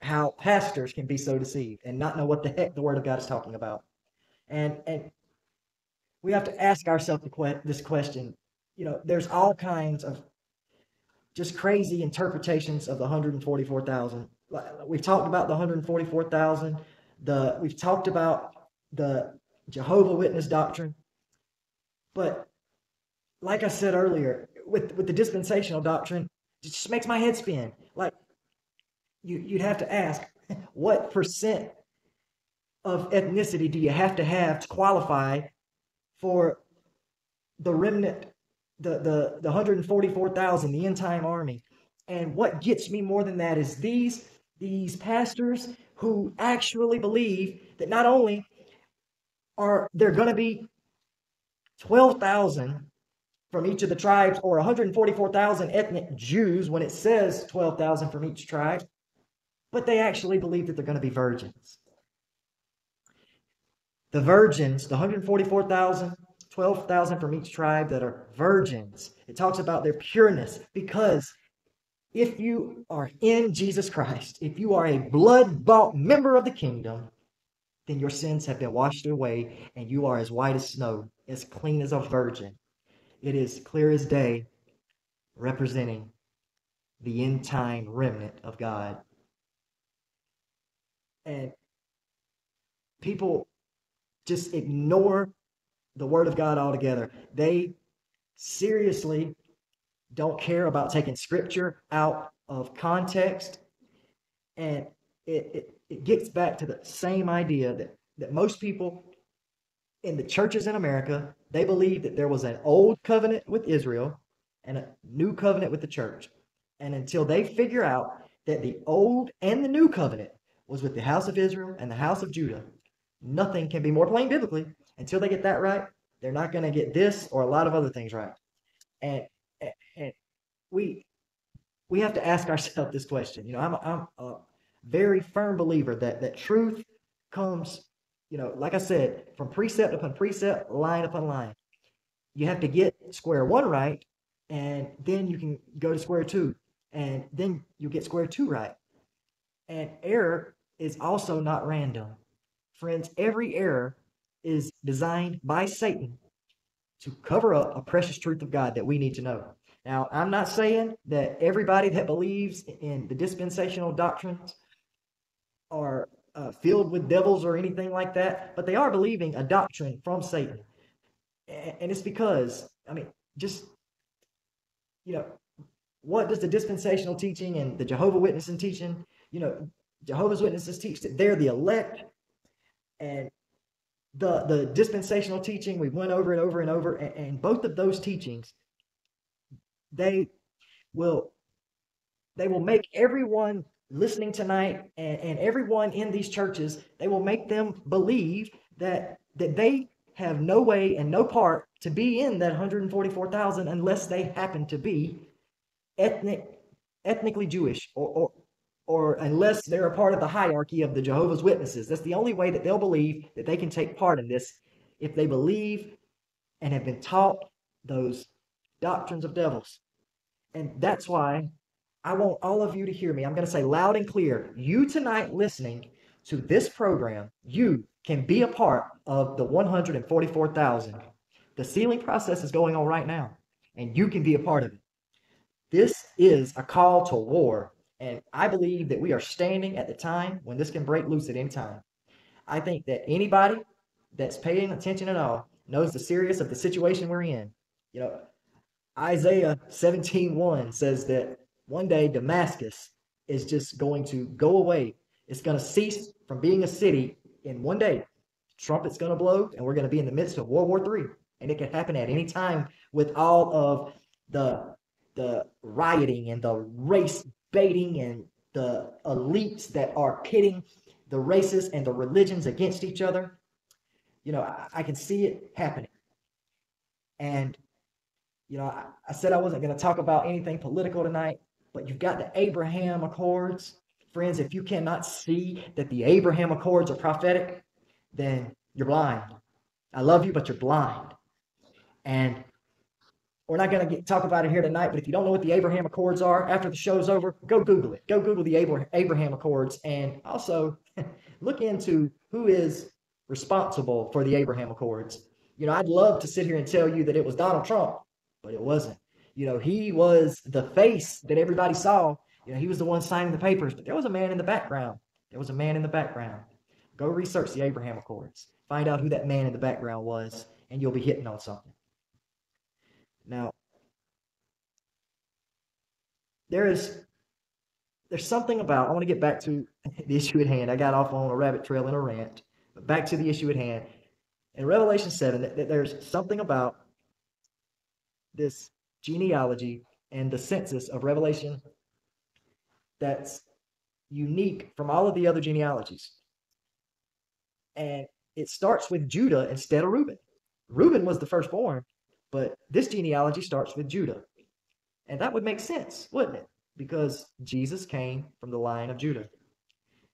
How pastors can be so deceived and not know what the heck the Word of God is talking about. And and we have to ask ourselves this question. You know, there's all kinds of just crazy interpretations of the 144,000. We've talked about the 144,000. The we've talked about the Jehovah Witness doctrine. But like I said earlier, with with the dispensational doctrine, it just makes my head spin. Like you you'd have to ask, what percent of ethnicity do you have to have to qualify for the remnant, the the the 144,000, the end time army? And what gets me more than that is these these pastors who actually believe that not only are there going to be 12,000 from each of the tribes or 144,000 ethnic Jews when it says 12,000 from each tribe, but they actually believe that they're going to be virgins. The virgins, the 144,000, 12,000 from each tribe that are virgins, it talks about their pureness because if you are in Jesus Christ, if you are a blood bought member of the kingdom, then your sins have been washed away and you are as white as snow, as clean as a virgin. It is clear as day, representing the end time remnant of God. And people just ignore the Word of God altogether. They seriously don't care about taking Scripture out of context. And it, it, it gets back to the same idea that, that most people in the churches in America, they believe that there was an old covenant with Israel and a new covenant with the church. And until they figure out that the old and the new covenant was with the house of Israel and the house of Judah, nothing can be more plain biblically. Until they get that right, they're not going to get this or a lot of other things right. And, and we we have to ask ourselves this question. You know, I'm, I'm a very firm believer that that truth comes you know, like I said, from precept upon precept, line upon line. You have to get square one right, and then you can go to square two, and then you get square two right. And error is also not random. Friends, every error is designed by Satan to cover up a precious truth of God that we need to know. Now, I'm not saying that everybody that believes in the dispensational doctrines are uh, filled with devils or anything like that, but they are believing a doctrine from Satan. And it's because, I mean, just, you know, what does the dispensational teaching and the Jehovah Witnessing teaching, you know, Jehovah's Witnesses teach that they're the elect and the the dispensational teaching we went over and over and over and, and both of those teachings they will they will make everyone listening tonight and, and everyone in these churches, they will make them believe that that they have no way and no part to be in that 144,000 unless they happen to be ethnic ethnically Jewish or, or or unless they're a part of the hierarchy of the Jehovah's Witnesses. That's the only way that they'll believe that they can take part in this if they believe and have been taught those doctrines of devils. And that's why I want all of you to hear me. I'm going to say loud and clear. You tonight listening to this program, you can be a part of the 144,000. The sealing process is going on right now, and you can be a part of it. This is a call to war, and I believe that we are standing at the time when this can break loose at any time. I think that anybody that's paying attention at all knows the serious of the situation we're in. You know, Isaiah 17:1 says that one day Damascus is just going to go away. It's going to cease from being a city in one day. Trumpet's going to blow, and we're going to be in the midst of World War III. And it can happen at any time with all of the the rioting and the race baiting and the elites that are pitting the races and the religions against each other. You know, I, I can see it happening. And, you know, I, I said I wasn't going to talk about anything political tonight, but you've got the Abraham Accords. Friends, if you cannot see that the Abraham Accords are prophetic, then you're blind. I love you, but you're blind. And we're not going to talk about it here tonight, but if you don't know what the Abraham Accords are, after the show's over, go Google it. Go Google the Abraham Accords and also look into who is responsible for the Abraham Accords. You know, I'd love to sit here and tell you that it was Donald Trump, but it wasn't. You know, he was the face that everybody saw. You know, he was the one signing the papers, but there was a man in the background. There was a man in the background. Go research the Abraham Accords. Find out who that man in the background was, and you'll be hitting on something. Now, there is there's something about I want to get back to the issue at hand. I got off on a rabbit trail in a rant, but back to the issue at hand. In Revelation 7, that, that there's something about this genealogy and the census of Revelation that's unique from all of the other genealogies. And it starts with Judah instead of Reuben. Reuben was the firstborn, but this genealogy starts with Judah. And that would make sense, wouldn't it? Because Jesus came from the line of Judah,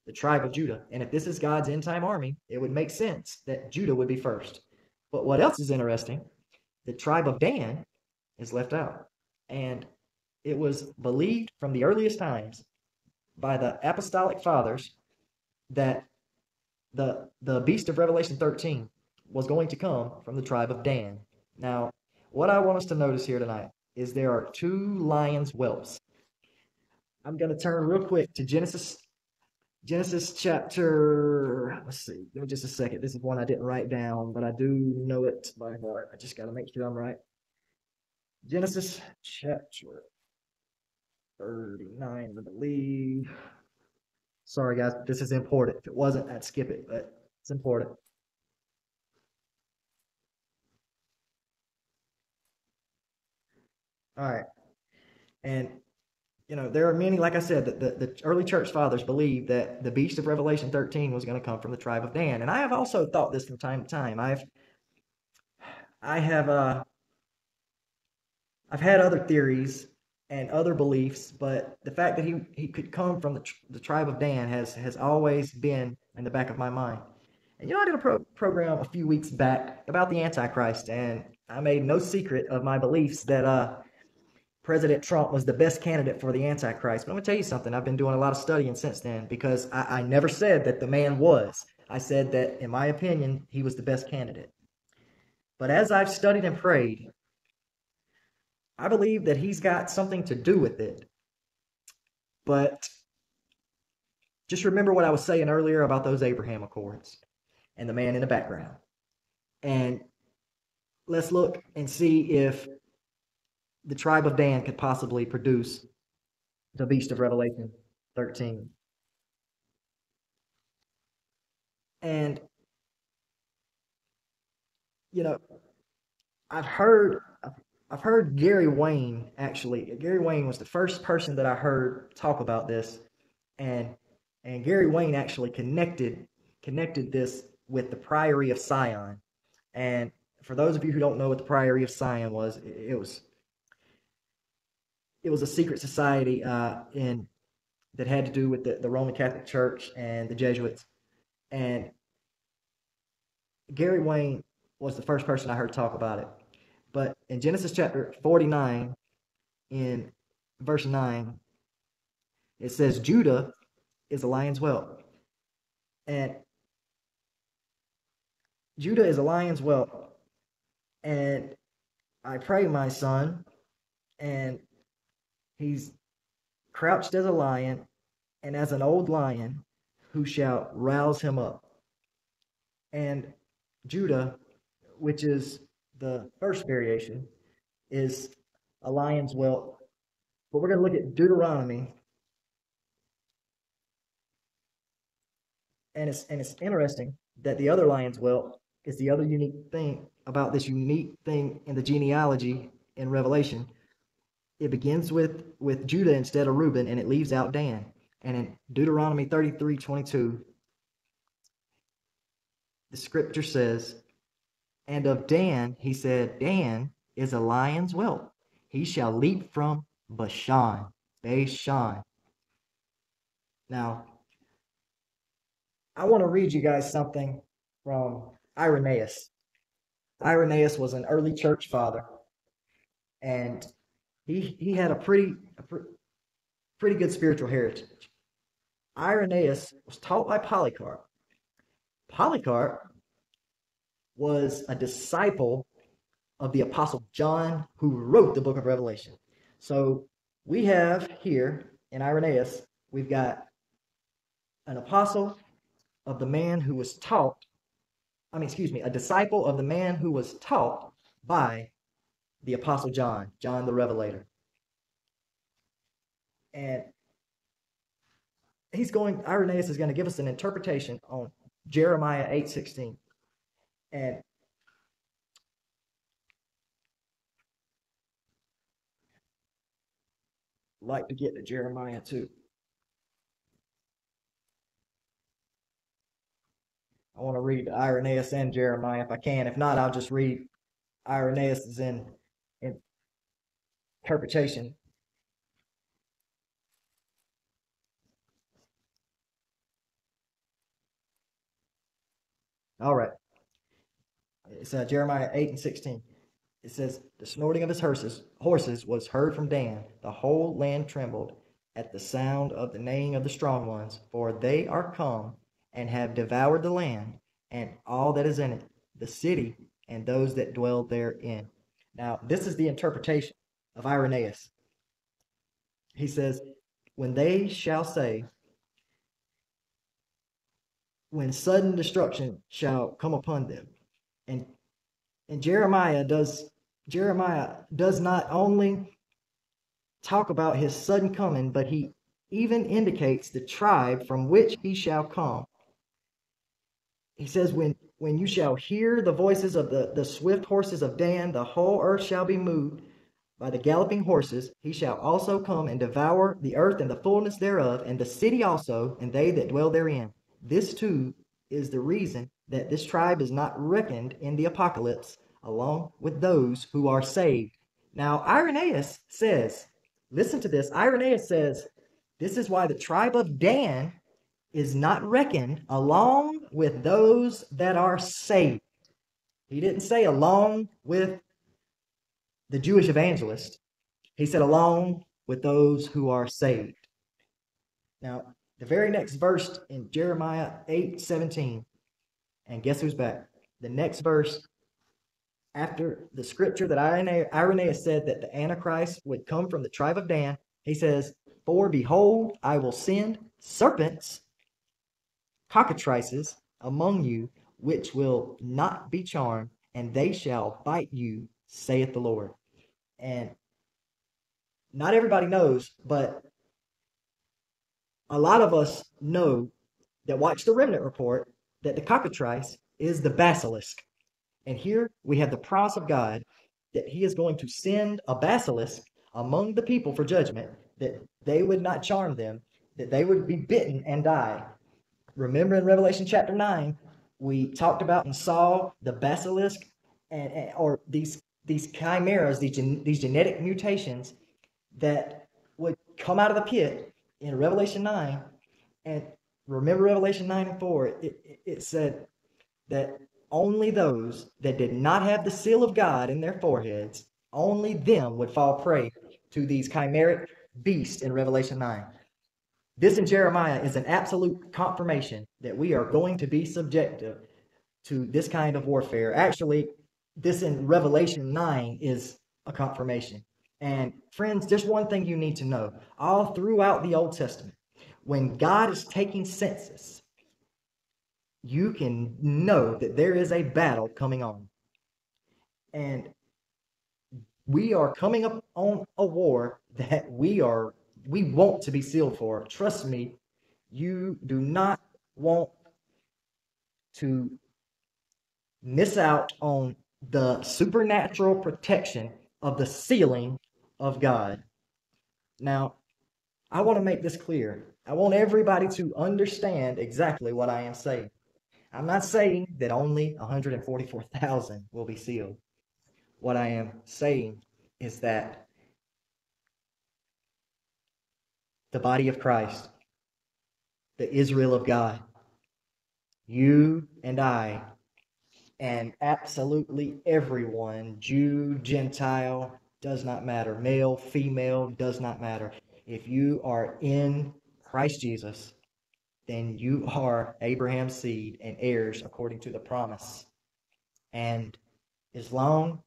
the tribe of Judah. And if this is God's end time army, it would make sense that Judah would be first. But what else is interesting? The tribe of Dan is left out. And it was believed from the earliest times by the apostolic fathers that the the beast of Revelation 13 was going to come from the tribe of Dan. Now, what I want us to notice here tonight is there are two lions' whelps. I'm going to turn real quick to Genesis Genesis chapter, let's see, give me just a second. This is one I didn't write down, but I do know it by heart. I just got to make sure I'm right. Genesis chapter 39, I believe. Sorry, guys, this is important. If it wasn't, I'd skip it, but it's important. All right. And, you know, there are many, like I said, the, the, the early church fathers believed that the beast of Revelation 13 was going to come from the tribe of Dan. And I have also thought this from time to time. I've, I have, uh, I've had other theories and other beliefs, but the fact that he, he could come from the, the tribe of Dan has, has always been in the back of my mind. And you know, I did a pro- program a few weeks back about the Antichrist, and I made no secret of my beliefs that uh, President Trump was the best candidate for the Antichrist. But I'm going to tell you something. I've been doing a lot of studying since then because I, I never said that the man was. I said that, in my opinion, he was the best candidate. But as I've studied and prayed, I believe that he's got something to do with it. But just remember what I was saying earlier about those Abraham Accords and the man in the background. And let's look and see if the tribe of Dan could possibly produce the beast of Revelation 13. And, you know, I've heard I've heard Gary Wayne actually. Gary Wayne was the first person that I heard talk about this, and and Gary Wayne actually connected connected this with the Priory of Sion. And for those of you who don't know what the Priory of Sion was, it, it was it was a secret society uh, in that had to do with the, the Roman Catholic Church and the Jesuits. And Gary Wayne was the first person I heard talk about it. But in Genesis chapter 49, in verse 9, it says, Judah is a lion's whelp. And Judah is a lion's whelp. And I pray, my son, and he's crouched as a lion, and as an old lion, who shall rouse him up. And Judah, which is the first variation is a lion's whelp. But we're going to look at Deuteronomy. And it's, and it's interesting that the other lion's whelp is the other unique thing about this unique thing in the genealogy in Revelation. It begins with, with Judah instead of Reuben, and it leaves out Dan. And in Deuteronomy 33 22, the scripture says, and of Dan, he said, Dan is a lion's whelp. He shall leap from Bashan. shine. Now, I want to read you guys something from Irenaeus. Irenaeus was an early church father, and he he had a pretty a pretty good spiritual heritage. Irenaeus was taught by Polycarp. Polycarp was a disciple of the apostle John who wrote the book of Revelation. So we have here in Irenaeus, we've got an apostle of the man who was taught, I mean, excuse me, a disciple of the man who was taught by the apostle John, John the Revelator. And he's going, Irenaeus is going to give us an interpretation on Jeremiah 8:16. And like to get to Jeremiah too. I want to read Irenaeus and Jeremiah if I can. If not, I'll just read Irenaeus in, in interpretation. All right. It's uh, Jeremiah 8 and 16. It says, The snorting of his horses, horses was heard from Dan. The whole land trembled at the sound of the neighing of the strong ones, for they are come and have devoured the land and all that is in it, the city and those that dwell therein. Now, this is the interpretation of Irenaeus. He says, When they shall say, when sudden destruction shall come upon them. And and Jeremiah does Jeremiah does not only talk about his sudden coming, but he even indicates the tribe from which he shall come. He says, When when you shall hear the voices of the, the swift horses of Dan, the whole earth shall be moved by the galloping horses. He shall also come and devour the earth and the fullness thereof, and the city also, and they that dwell therein. This too is the reason that this tribe is not reckoned in the apocalypse along with those who are saved. Now, Irenaeus says, listen to this. Irenaeus says, this is why the tribe of Dan is not reckoned along with those that are saved. He didn't say along with the Jewish evangelist. He said along with those who are saved. Now, the very next verse in Jeremiah 8 17. And guess who's back? The next verse after the scripture that Irenaeus said that the Antichrist would come from the tribe of Dan, he says, For behold, I will send serpents, cockatrices among you, which will not be charmed, and they shall bite you, saith the Lord. And not everybody knows, but a lot of us know that watch the remnant report that the cockatrice is the basilisk. And here we have the promise of God that he is going to send a basilisk among the people for judgment, that they would not charm them, that they would be bitten and die. Remember in Revelation chapter 9, we talked about and saw the basilisk and, and or these these chimeras, these, gen, these genetic mutations that would come out of the pit in Revelation 9, and remember Revelation 9 and 4, it, it, said that only those that did not have the seal of God in their foreheads, only them would fall prey to these chimeric beasts in Revelation 9. This in Jeremiah is an absolute confirmation that we are going to be subjective to this kind of warfare. Actually, this in Revelation 9 is a confirmation. And friends, just one thing you need to know all throughout the Old Testament, when God is taking census, you can know that there is a battle coming on. And we are coming up on a war that we are we want to be sealed for. Trust me, you do not want to miss out on the supernatural protection of the sealing of God. Now, I want to make this clear. I want everybody to understand exactly what I am saying. I'm not saying that only 144,000 will be sealed. What I am saying is that the body of Christ, the Israel of God. You and I, and absolutely everyone, Jew, Gentile, does not matter. Male, female, does not matter. If you are in Christ Jesus, then you are Abraham's seed and heirs according to the promise. And as long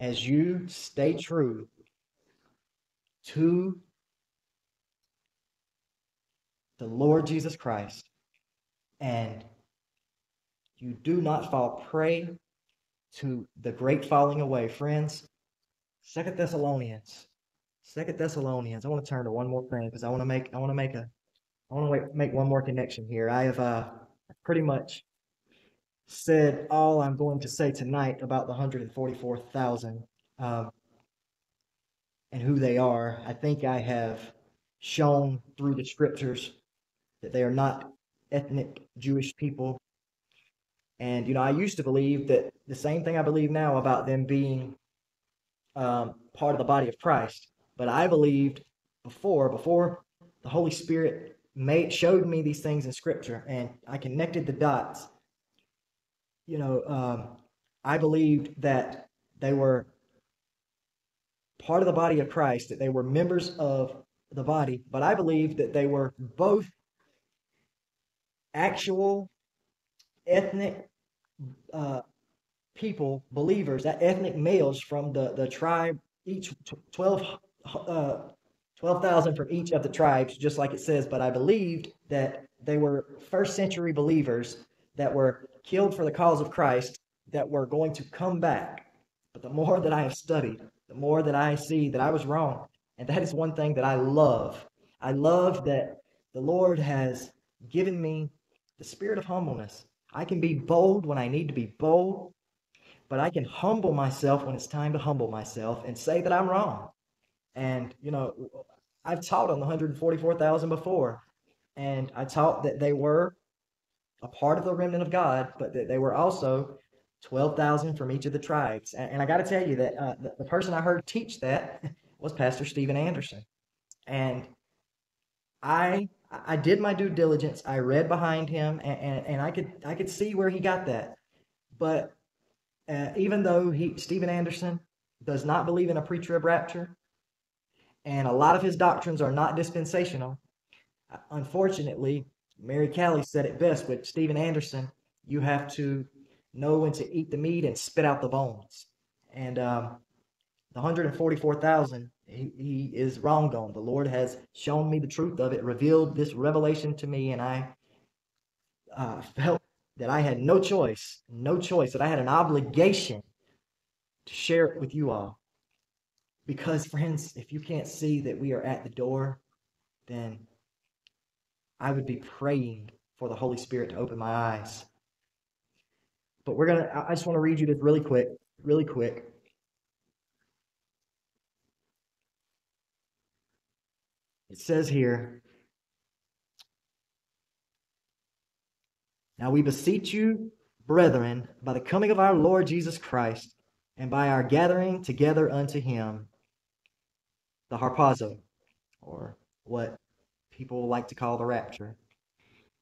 as you stay true to the Lord Jesus Christ and you do not fall prey to the great falling away, friends. Second Thessalonians. Second Thessalonians. I want to turn to one more thing because I want to make I want to make a I want to make one more connection here. I have uh, pretty much said all I'm going to say tonight about the 144,000 um, and who they are. I think I have shown through the scriptures that they are not ethnic Jewish people. And, you know, I used to believe that the same thing I believe now about them being um, part of the body of Christ. But I believed before, before the Holy Spirit made showed me these things in scripture and i connected the dots you know um, i believed that they were part of the body of christ that they were members of the body but i believed that they were both actual ethnic uh, people believers that ethnic males from the the tribe each 12 uh, 12,000 from each of the tribes, just like it says. But I believed that they were first century believers that were killed for the cause of Christ that were going to come back. But the more that I have studied, the more that I see that I was wrong. And that is one thing that I love. I love that the Lord has given me the spirit of humbleness. I can be bold when I need to be bold, but I can humble myself when it's time to humble myself and say that I'm wrong. And, you know, I've taught on the 144,000 before, and I taught that they were a part of the remnant of God, but that they were also 12,000 from each of the tribes. And, and I got to tell you that uh, the, the person I heard teach that was Pastor Steven Anderson. And I I did my due diligence. I read behind him, and, and, and I could I could see where he got that. But uh, even though he Steven Anderson does not believe in a pre-trib rapture, and a lot of his doctrines are not dispensational. Unfortunately, Mary Callie said it best with Steven Anderson you have to know when to eat the meat and spit out the bones. And um, the 144,000, he, he is wrong on. The Lord has shown me the truth of it, revealed this revelation to me, and I uh, felt that I had no choice, no choice, that I had an obligation to share it with you all. Because, friends, if you can't see that we are at the door, then I would be praying for the Holy Spirit to open my eyes. But we're going to, I just want to read you this really quick, really quick. It says here, Now we beseech you, brethren, by the coming of our Lord Jesus Christ, and by our gathering together unto him, the harpazo, or what people like to call the rapture,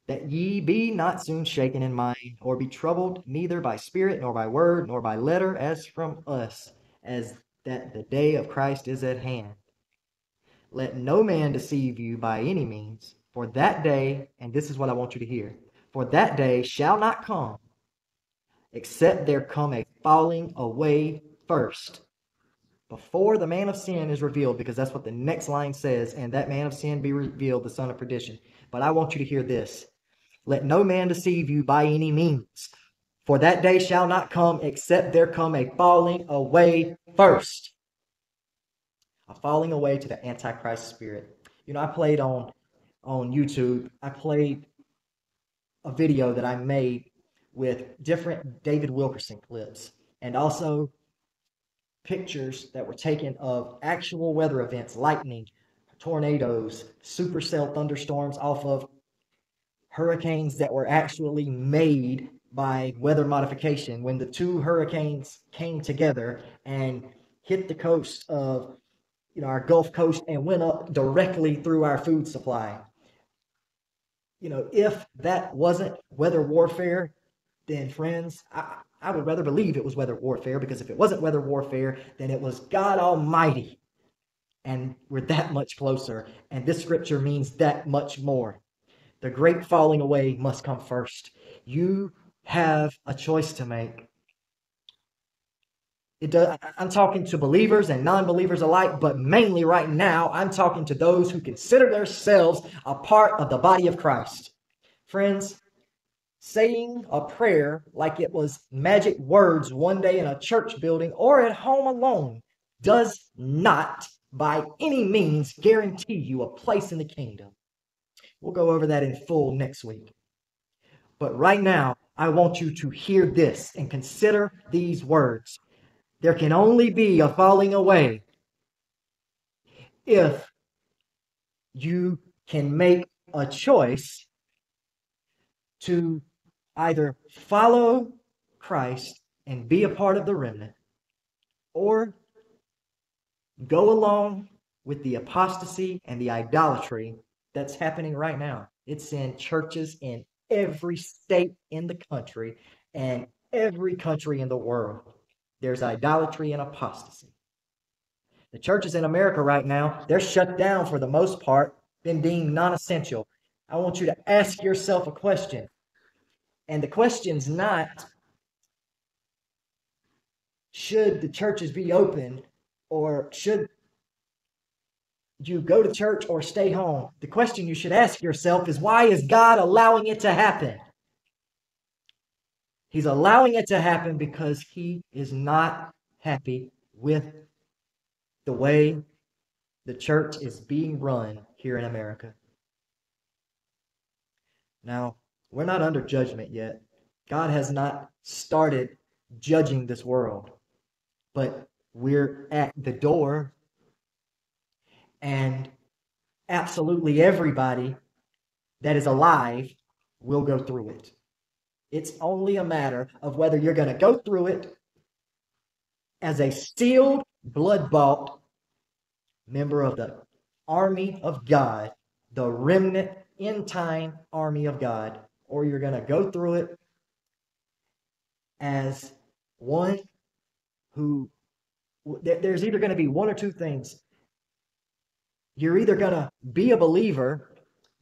that ye be not soon shaken in mind, or be troubled neither by spirit, nor by word, nor by letter, as from us, as that the day of Christ is at hand. Let no man deceive you by any means, for that day, and this is what I want you to hear, for that day shall not come, except there come a falling away first before the man of sin is revealed, because that's what the next line says, and that man of sin be revealed, the son of perdition. But I want you to hear this. Let no man deceive you by any means, for that day shall not come except there come a falling away first. Falling away to the Antichrist spirit. You know, I played on on YouTube, I played a video that I made with different David Wilkerson clips and also pictures that were taken of actual weather events, lightning, tornadoes, supercell thunderstorms off of hurricanes that were actually made by weather modification when the two hurricanes came together and hit the coast of you know, our Gulf Coast and went up directly through our food supply. You know, if that wasn't weather warfare, then friends, I, I would rather believe it was weather warfare because if it wasn't weather warfare, then it was God Almighty. And we're that much closer. And this scripture means that much more. The great falling away must come first. You have a choice to make. It does, I'm talking to believers and non believers alike, but mainly right now, I'm talking to those who consider themselves a part of the body of Christ. Friends, saying a prayer like it was magic words one day in a church building or at home alone does not, by any means, guarantee you a place in the kingdom. We'll go over that in full next week. But right now, I want you to hear this and consider these words. There can only be a falling away if you can make a choice to either follow Christ and be a part of the remnant or go along with the apostasy and the idolatry that's happening right now. It's in churches in every state in the country and every country in the world. There's idolatry and apostasy. The churches in America right now, they're shut down for the most part, been deemed non essential. I want you to ask yourself a question. And the question's not should the churches be open or should you go to church or stay home? The question you should ask yourself is why is God allowing it to happen? He's allowing it to happen because he is not happy with the way the church is being run here in America. Now, we're not under judgment yet. God has not started judging this world, but we're at the door, and absolutely everybody that is alive will go through it. It's only a matter of whether you're going to go through it as a sealed, blood bought member of the army of God, the remnant in time army of God, or you're going to go through it as one who there's either going to be one or two things. You're either going to be a believer,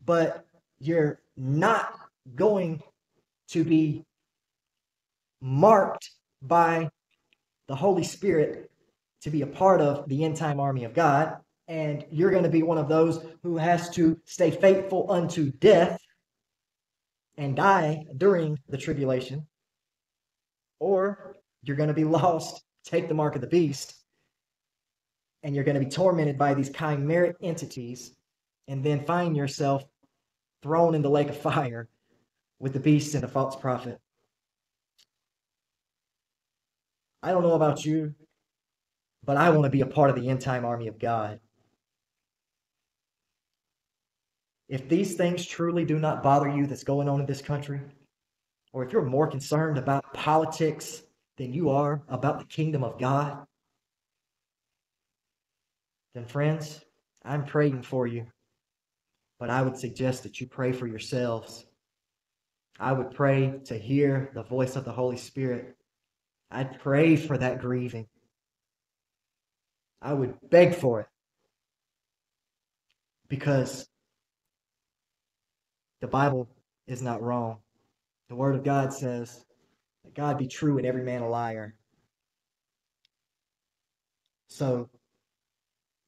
but you're not going to be marked by the Holy Spirit to be a part of the end time army of God. And you're going to be one of those who has to stay faithful unto death and die during the tribulation, or you're going to be lost, take the mark of the beast, and you're going to be tormented by these chimeric entities, and then find yourself thrown in the lake of fire with the beast and the false prophet. I don't know about you, but I want to be a part of the end time army of God. If these things truly do not bother you that's going on in this country, or if you're more concerned about politics than you are about the kingdom of God, then, friends, I'm praying for you. But I would suggest that you pray for yourselves. I would pray to hear the voice of the Holy Spirit. I'd pray for that grieving. I would beg for it. Because the Bible is not wrong. The Word of God says that God be true and every man a liar. So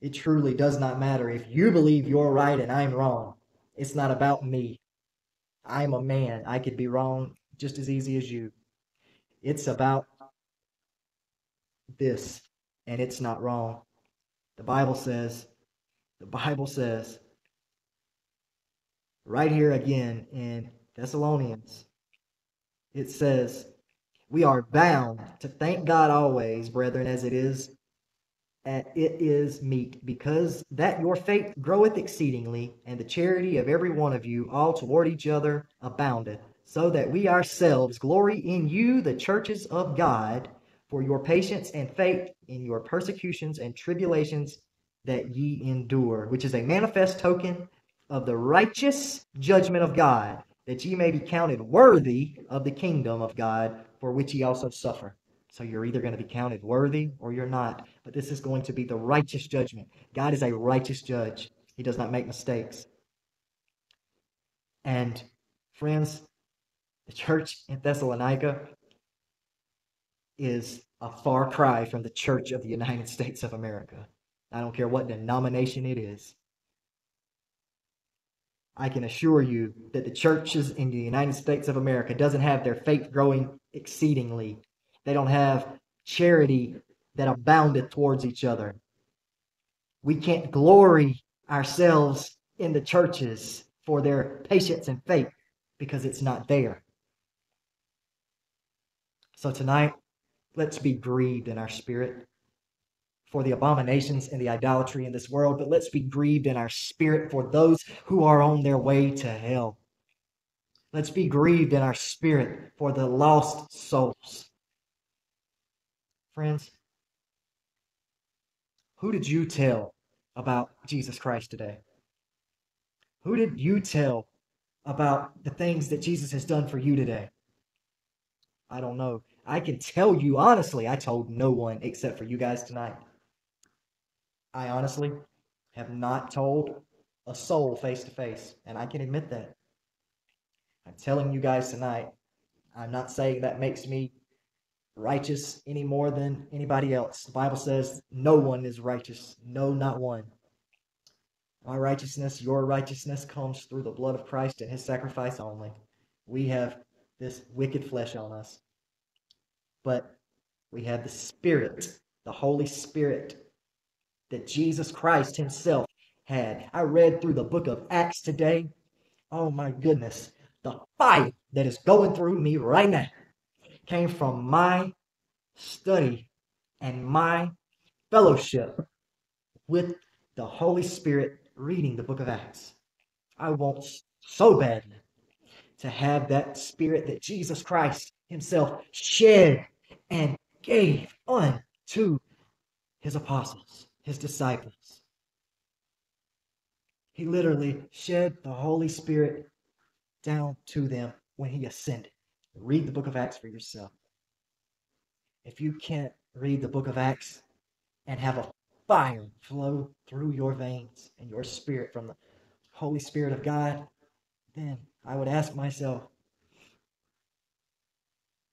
it truly does not matter if you believe you're right and I'm wrong. It's not about me. I'm a man. I could be wrong just as easy as you. It's about this, and it's not wrong. The Bible says, the Bible says right here again in Thessalonians. It says, We are bound to thank God always, brethren, as it is it is meet, because that your faith groweth exceedingly, and the charity of every one of you all toward each other aboundeth, so that we ourselves glory in you, the churches of God, for your patience and faith in your persecutions and tribulations that ye endure, which is a manifest token of the righteous judgment of God, that ye may be counted worthy of the kingdom of God, for which ye also suffer. So you're either going to be counted worthy or you're not. But this is going to be the righteous judgment. God is a righteous judge, He does not make mistakes. And friends, the church in Thessalonica is a far cry from the church of the United States of America. I don't care what denomination it is. I can assure you that the churches in the United States of America doesn't have their faith growing exceedingly. They don't have charity that aboundeth towards each other. We can't glory ourselves in the churches for their patience and faith because it's not there. So tonight, let's be grieved in our spirit for the abominations and the idolatry in this world, but let's be grieved in our spirit for those who are on their way to hell. Let's be grieved in our spirit for the lost souls. Friends, who did you tell about Jesus Christ today? Who did you tell about the things that Jesus has done for you today? I don't know. I can tell you honestly, I told no one except for you guys tonight. I honestly have not told a soul face to face, and I can admit that. I'm telling you guys tonight, I'm not saying that makes me righteous any more than anybody else. The Bible says no one is righteous, no, not one. My righteousness, your righteousness comes through the blood of Christ and his sacrifice only. We have this wicked flesh on us. But we have the Spirit, the Holy Spirit that Jesus Christ himself had. I read through the book of Acts today. Oh my goodness. The fire that is going through me right now came from my study and my fellowship with the Holy Spirit reading the book of Acts. I want so badly to have that spirit that Jesus Christ himself shed and gave unto his apostles his disciples. He literally shed the Holy Spirit down to them when he ascended. Read the book of Acts for yourself. If you can't read the book of Acts and have a fire flow through your veins and your spirit from the Holy Spirit of God, then I would ask myself,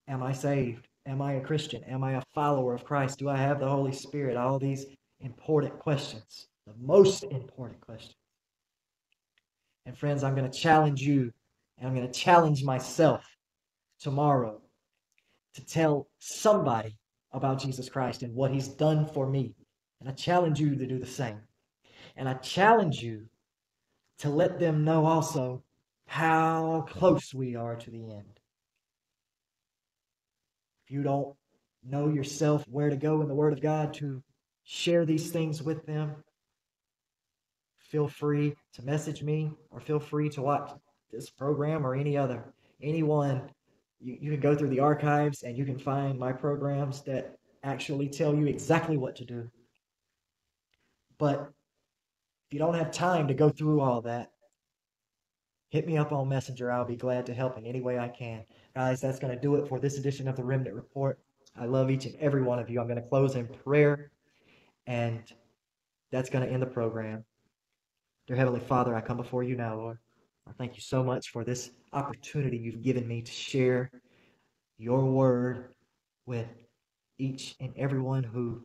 Am I saved? Am I a Christian? Am I a follower of Christ? Do I have the Holy Spirit? All these important questions, the most important questions. And friends, I'm going to challenge you, and I'm going to challenge myself tomorrow to tell somebody about Jesus Christ and what he's done for me. And I challenge you to do the same. And I challenge you to let them know also how close we are to the end. If you don't know yourself where to go in the Word of God to share these things with them, feel free to message me or feel free to watch this program or any other. Anyone, you, you can go through the archives and you can find my programs that actually tell you exactly what to do. But if you don't have time to go through all that, hit me up on Messenger. I'll be glad to help in any way I can. Guys, that's going to do it for this edition of the Remnant Report. I love each and every one of you. I'm going to close in prayer. And that's going to end the program. Dear Heavenly Father, I come before you now, Lord. I thank you so much for this opportunity you've given me to share your word with each and everyone who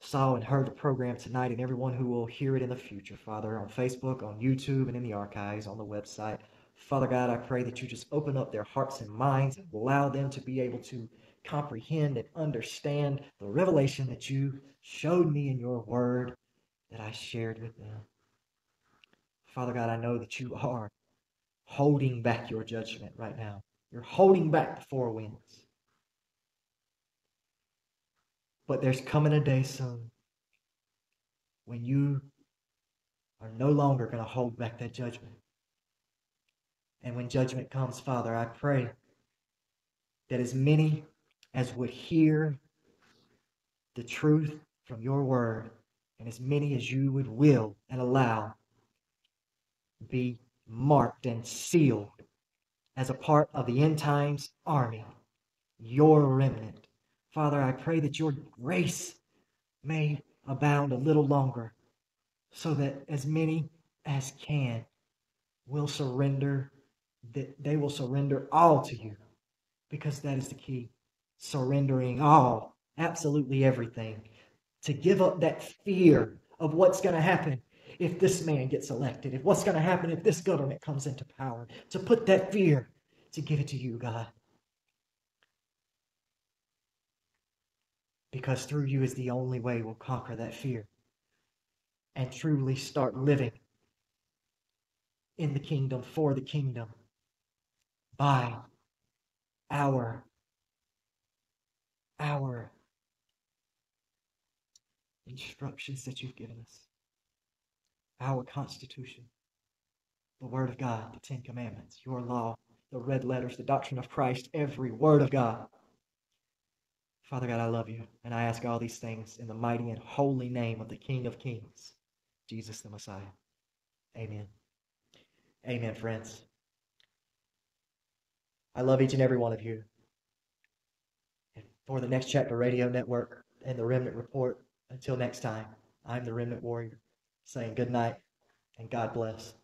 saw and heard the program tonight and everyone who will hear it in the future, Father, on Facebook, on YouTube, and in the archives, on the website. Father God, I pray that you just open up their hearts and minds and allow them to be able to comprehend and understand the revelation that you showed me in your word that I shared with them. Father God, I know that you are holding back your judgment right now. You're holding back the four winds. But there's coming a day soon when you are no longer going to hold back that judgment. And when judgment comes, Father, I pray that as many as would hear the truth from your word and as many as you would will and allow be marked and sealed as a part of the end times army, your remnant. Father, I pray that your grace may abound a little longer so that as many as can will surrender, that they will surrender all to you because that is the key. Surrendering all, absolutely everything, to give up that fear of what's going to happen if this man gets elected, if what's going to happen if this government comes into power, to put that fear, to give it to you, God. Because through you is the only way we'll conquer that fear and truly start living in the kingdom, for the kingdom, by our, our instructions that you've given us, our Constitution, the Word of God, the Ten Commandments, your law, the red letters, the doctrine of Christ, every Word of God. Father God, I love you, and I ask all these things in the mighty and holy name of the King of Kings, Jesus the Messiah. Amen. Amen, friends. I love each and every one of you. And for the Next Chapter Radio Network and the Remnant Report, until next time, I'm the Remnant Warrior saying good night and God bless.